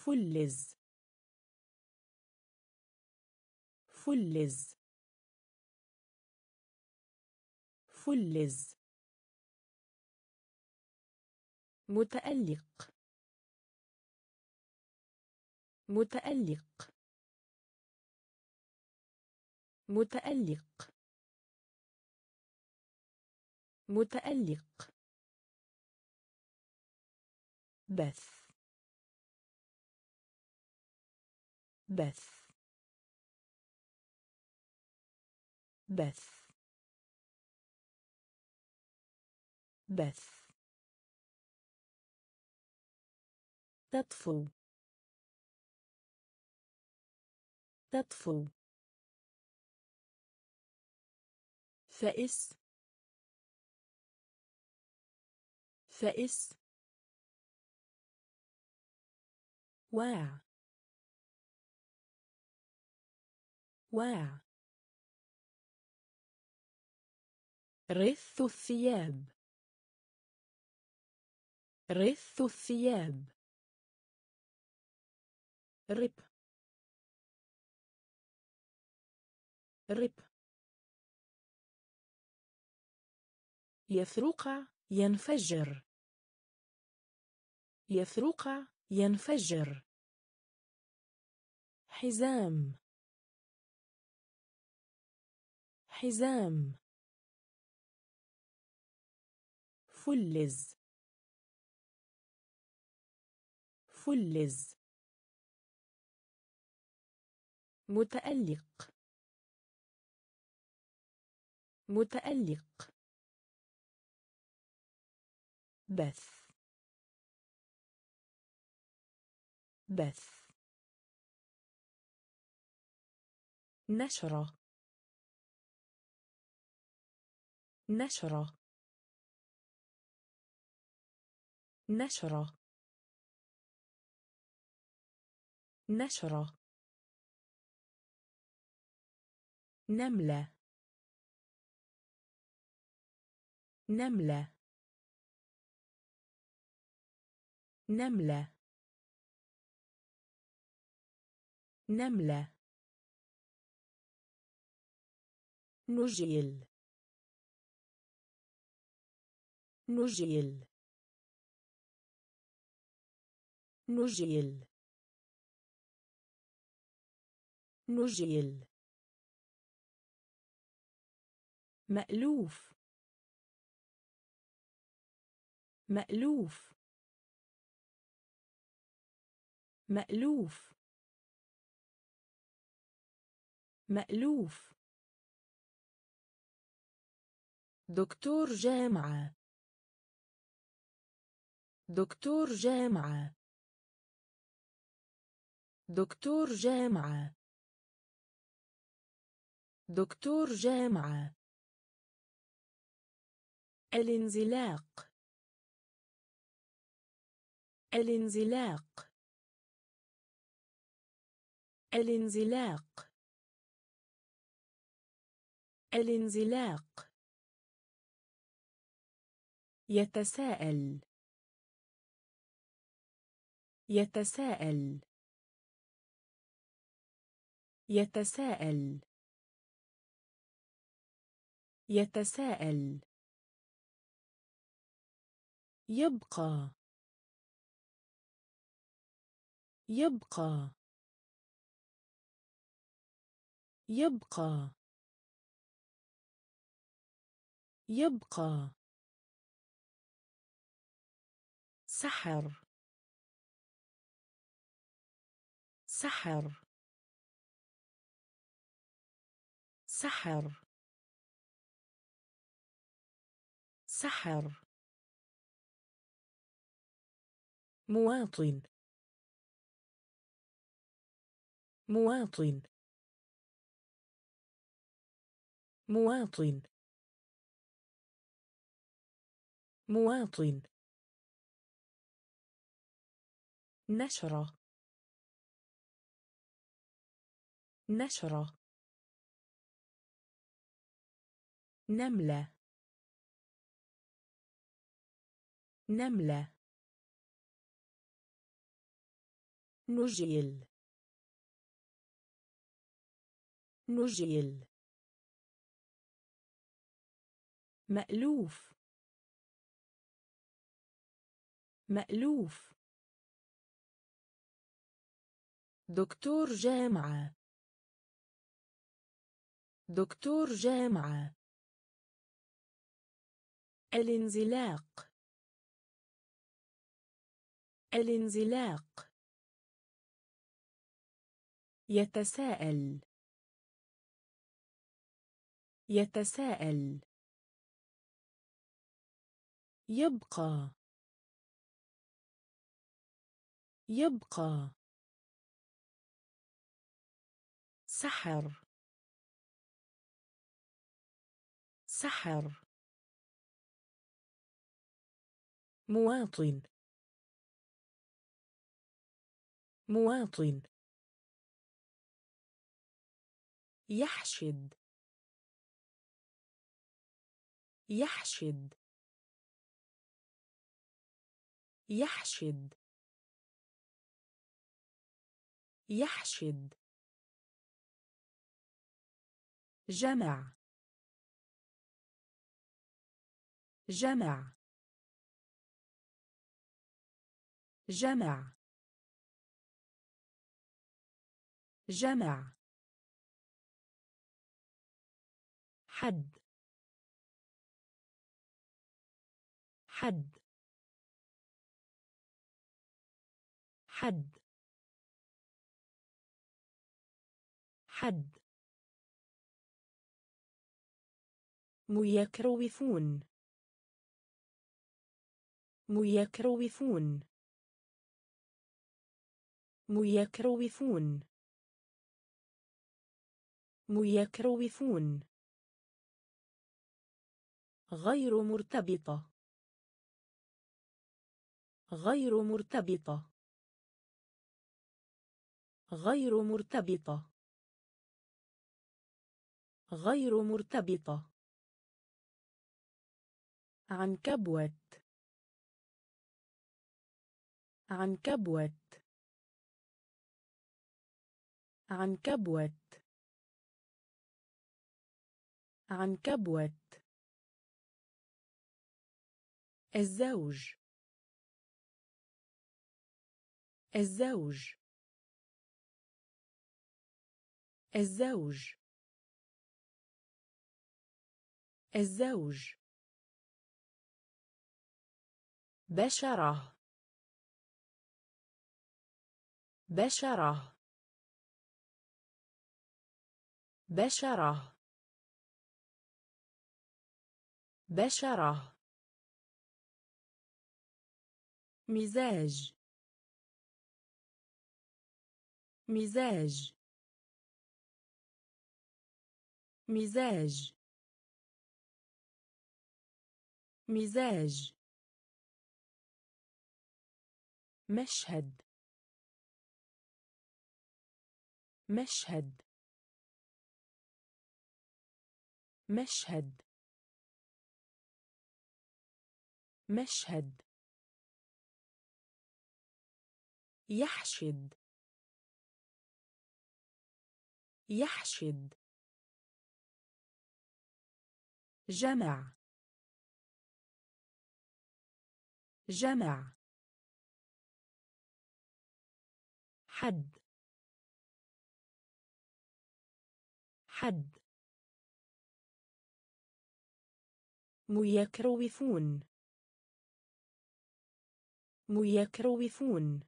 فلز. فلز. فلز. متألق. متألق. متألق. متألق. بث. بث. بث. بث. تطفو. تطفو. فائس فائس واع. واع. رث الثياب. رث الثياب. رب. رب. يثرق ينفجر. يثرق ينفجر. حزام. حزام. فلز. فلز. متألق. متألق. بث. بث. نشرة. نشرة. نشرة. نشرة. نملة. نملة. نملة. نملة. نجيل. نجيل. نجيل. نجيل. مألوف. مألوف. مألوف. مألوف. دكتور جامعة. دكتور جامعة. دكتور جامعة. دكتور جامعة. الانزلاق. الانزلاق. الانزلاق. الانزلاق. يتساءل. يتساءل. يتساءل. يتساءل. يبقى. يبقى. يبقى. يبقى. سحر. سحر. سحر. سحر. مواطن. مواطن. مواطن. مواطن. نشرة. نشرة. نملة. نملة. نجيل. نجيل. مألوف. مألوف. دكتور جامعة. دكتور جامعة. الانزلاق. الانزلاق. يتساءل. يتساءل. يبقى. يبقى. سحر. سحر. مواطن. مواطن. يحشد. يحشد. يحشد. يحشد. جمع. جمع. جمع. جمع. حد. حد. حد. حد. ميكروفون ميكروفون ميكروفون ميكروفون غير مرتبطة. غير مرتبطة. غير مرتبطة. غير مرتبطة. عنكبوت عنكبوت عنكبوت عنكبوت الزوج. الزوج. الزوج. الزوج. بشرة. بشرة. بشرة. بشرة. مزاج. مزاج. مزاج. مزاج. مشهد. مشهد. مشهد. مشهد. يحشد. يحشد. جمع. جمع. حد. حد. ميكروفون ميكروفون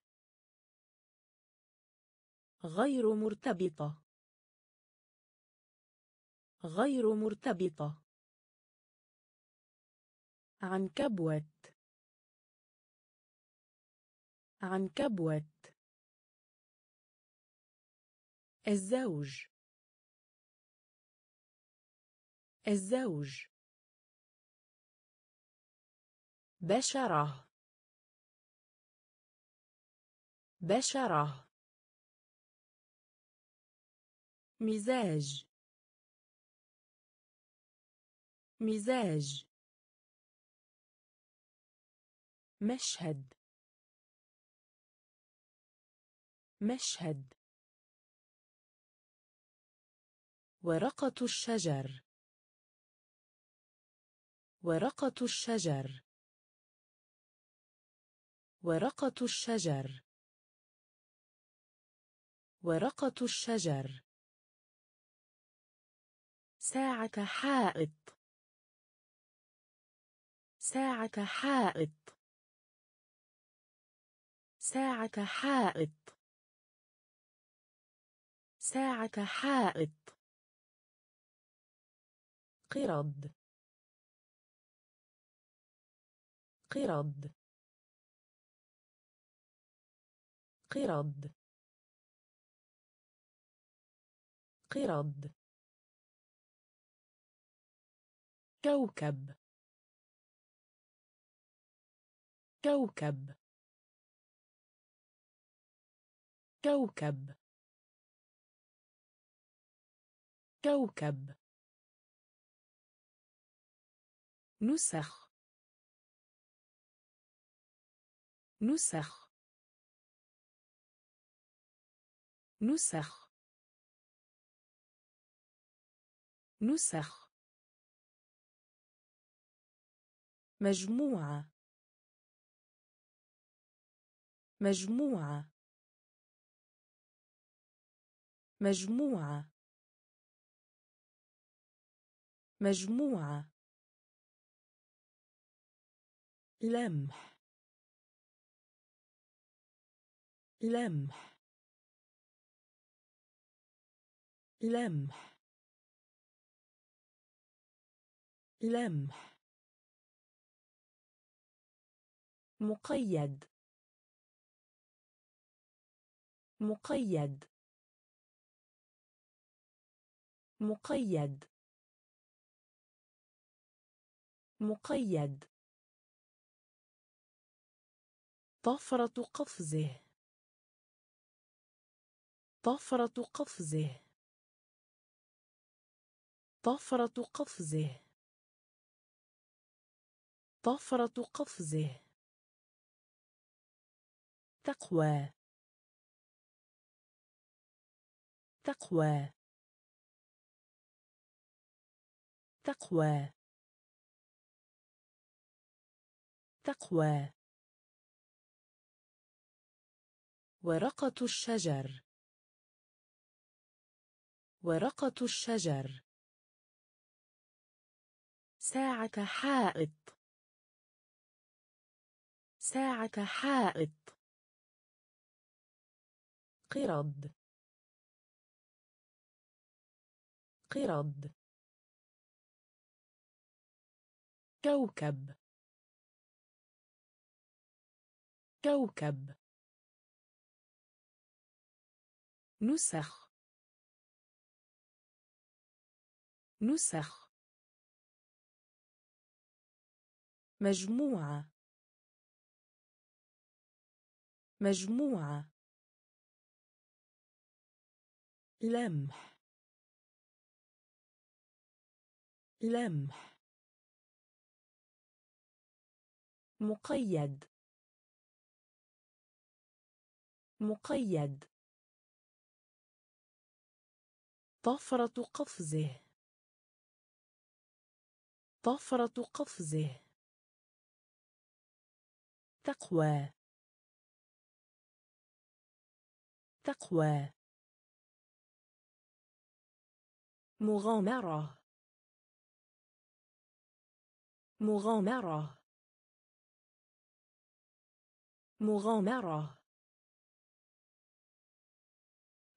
غير مرتبطة. غير مرتبطة. عنكبوت عنكبوت الزوج. الزوج. بشرة. بشرة. مزاج. مزاج. مشهد. مشهد. ورقة الشجر. ورقة الشجر. ورقة الشجر. ورقة الشجر. ساعة حائط. ساعة حائط. ساعة حائط. ساعة حائط. قرد قرد قرد قرد كوكب. كوكب. كوكب. كوكب. نسخ. نسخ. نسخ. نسخ. مجموعة. مجموعة. مجموعة. مجموعة. لمح. لمح. لمح. لمح. مقيد. مقيد. مقيد. مقيد. طفرة قفزه. طفرة قفزه. طفرة قفزه. طفرة قفزه. تقوى. تقوى. تقوى. تقوى. ورقة الشجر. ورقة الشجر. ساعة حائط. ساعة حائط. قرد قرد كوكب. كوكب. نسخ. نسخ. مجموعة. مجموعة. لمح. لمح. مقيد. مقيد. طفرة قفزه. طفرة قفزه. تقوى. تقوى. مغامرة. مغامرة. مغامرة.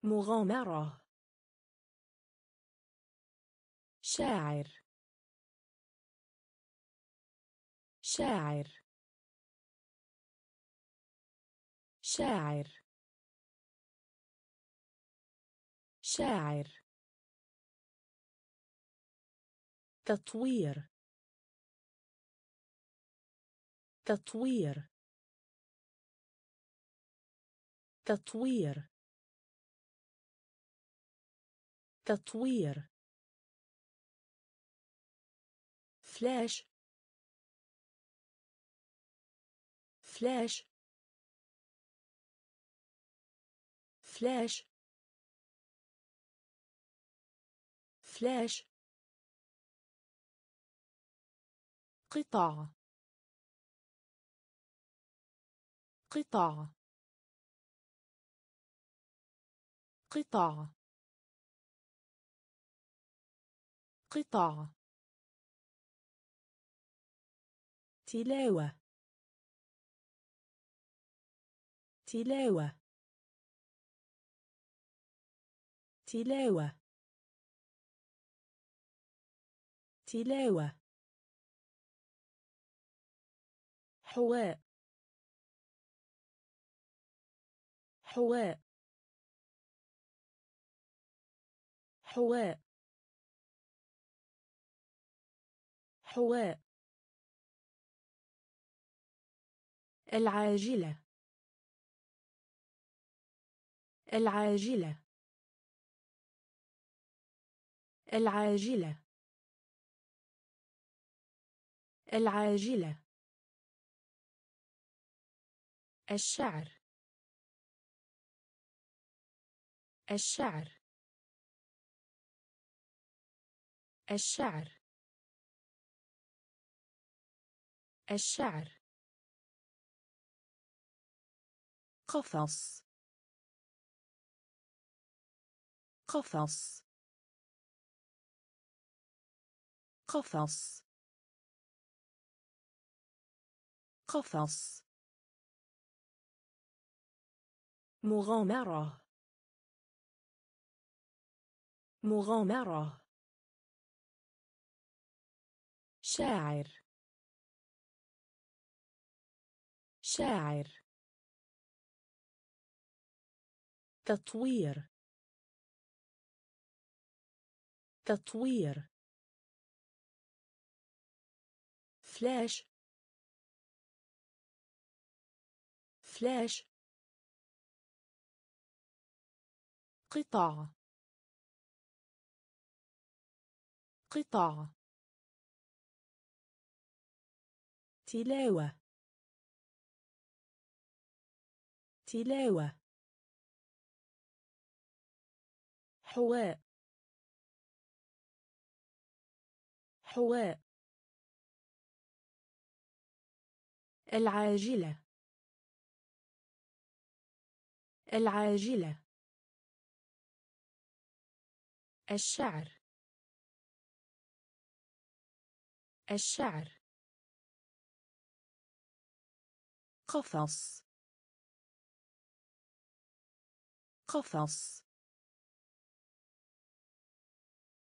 مغامرة. شاعر. شاعر. شاعر. شاعر. تطوير. تطوير. تطوير. تطوير. فلاش. فلاش فلاش فلاش قطع. قطع. قطع. قطع. تلاوة. تلاوة. تلاوة. تلاوة. حواء. حواء. حواء. حواء. العاجلة. العاجلة. العاجلة. العاجلة. الشعر. الشعر. الشعر. الشعر. قفص. قفص. قفص. قفص. مغامرة. مغامرة. شاعر. شاعر. تطوير. تطوير. فلاش. فلاش. قطع. قطع. تلاوة. تلاوة. حواء. حواء. العاجلة. العاجلة. الشعر. الشعر. قفص. قفص.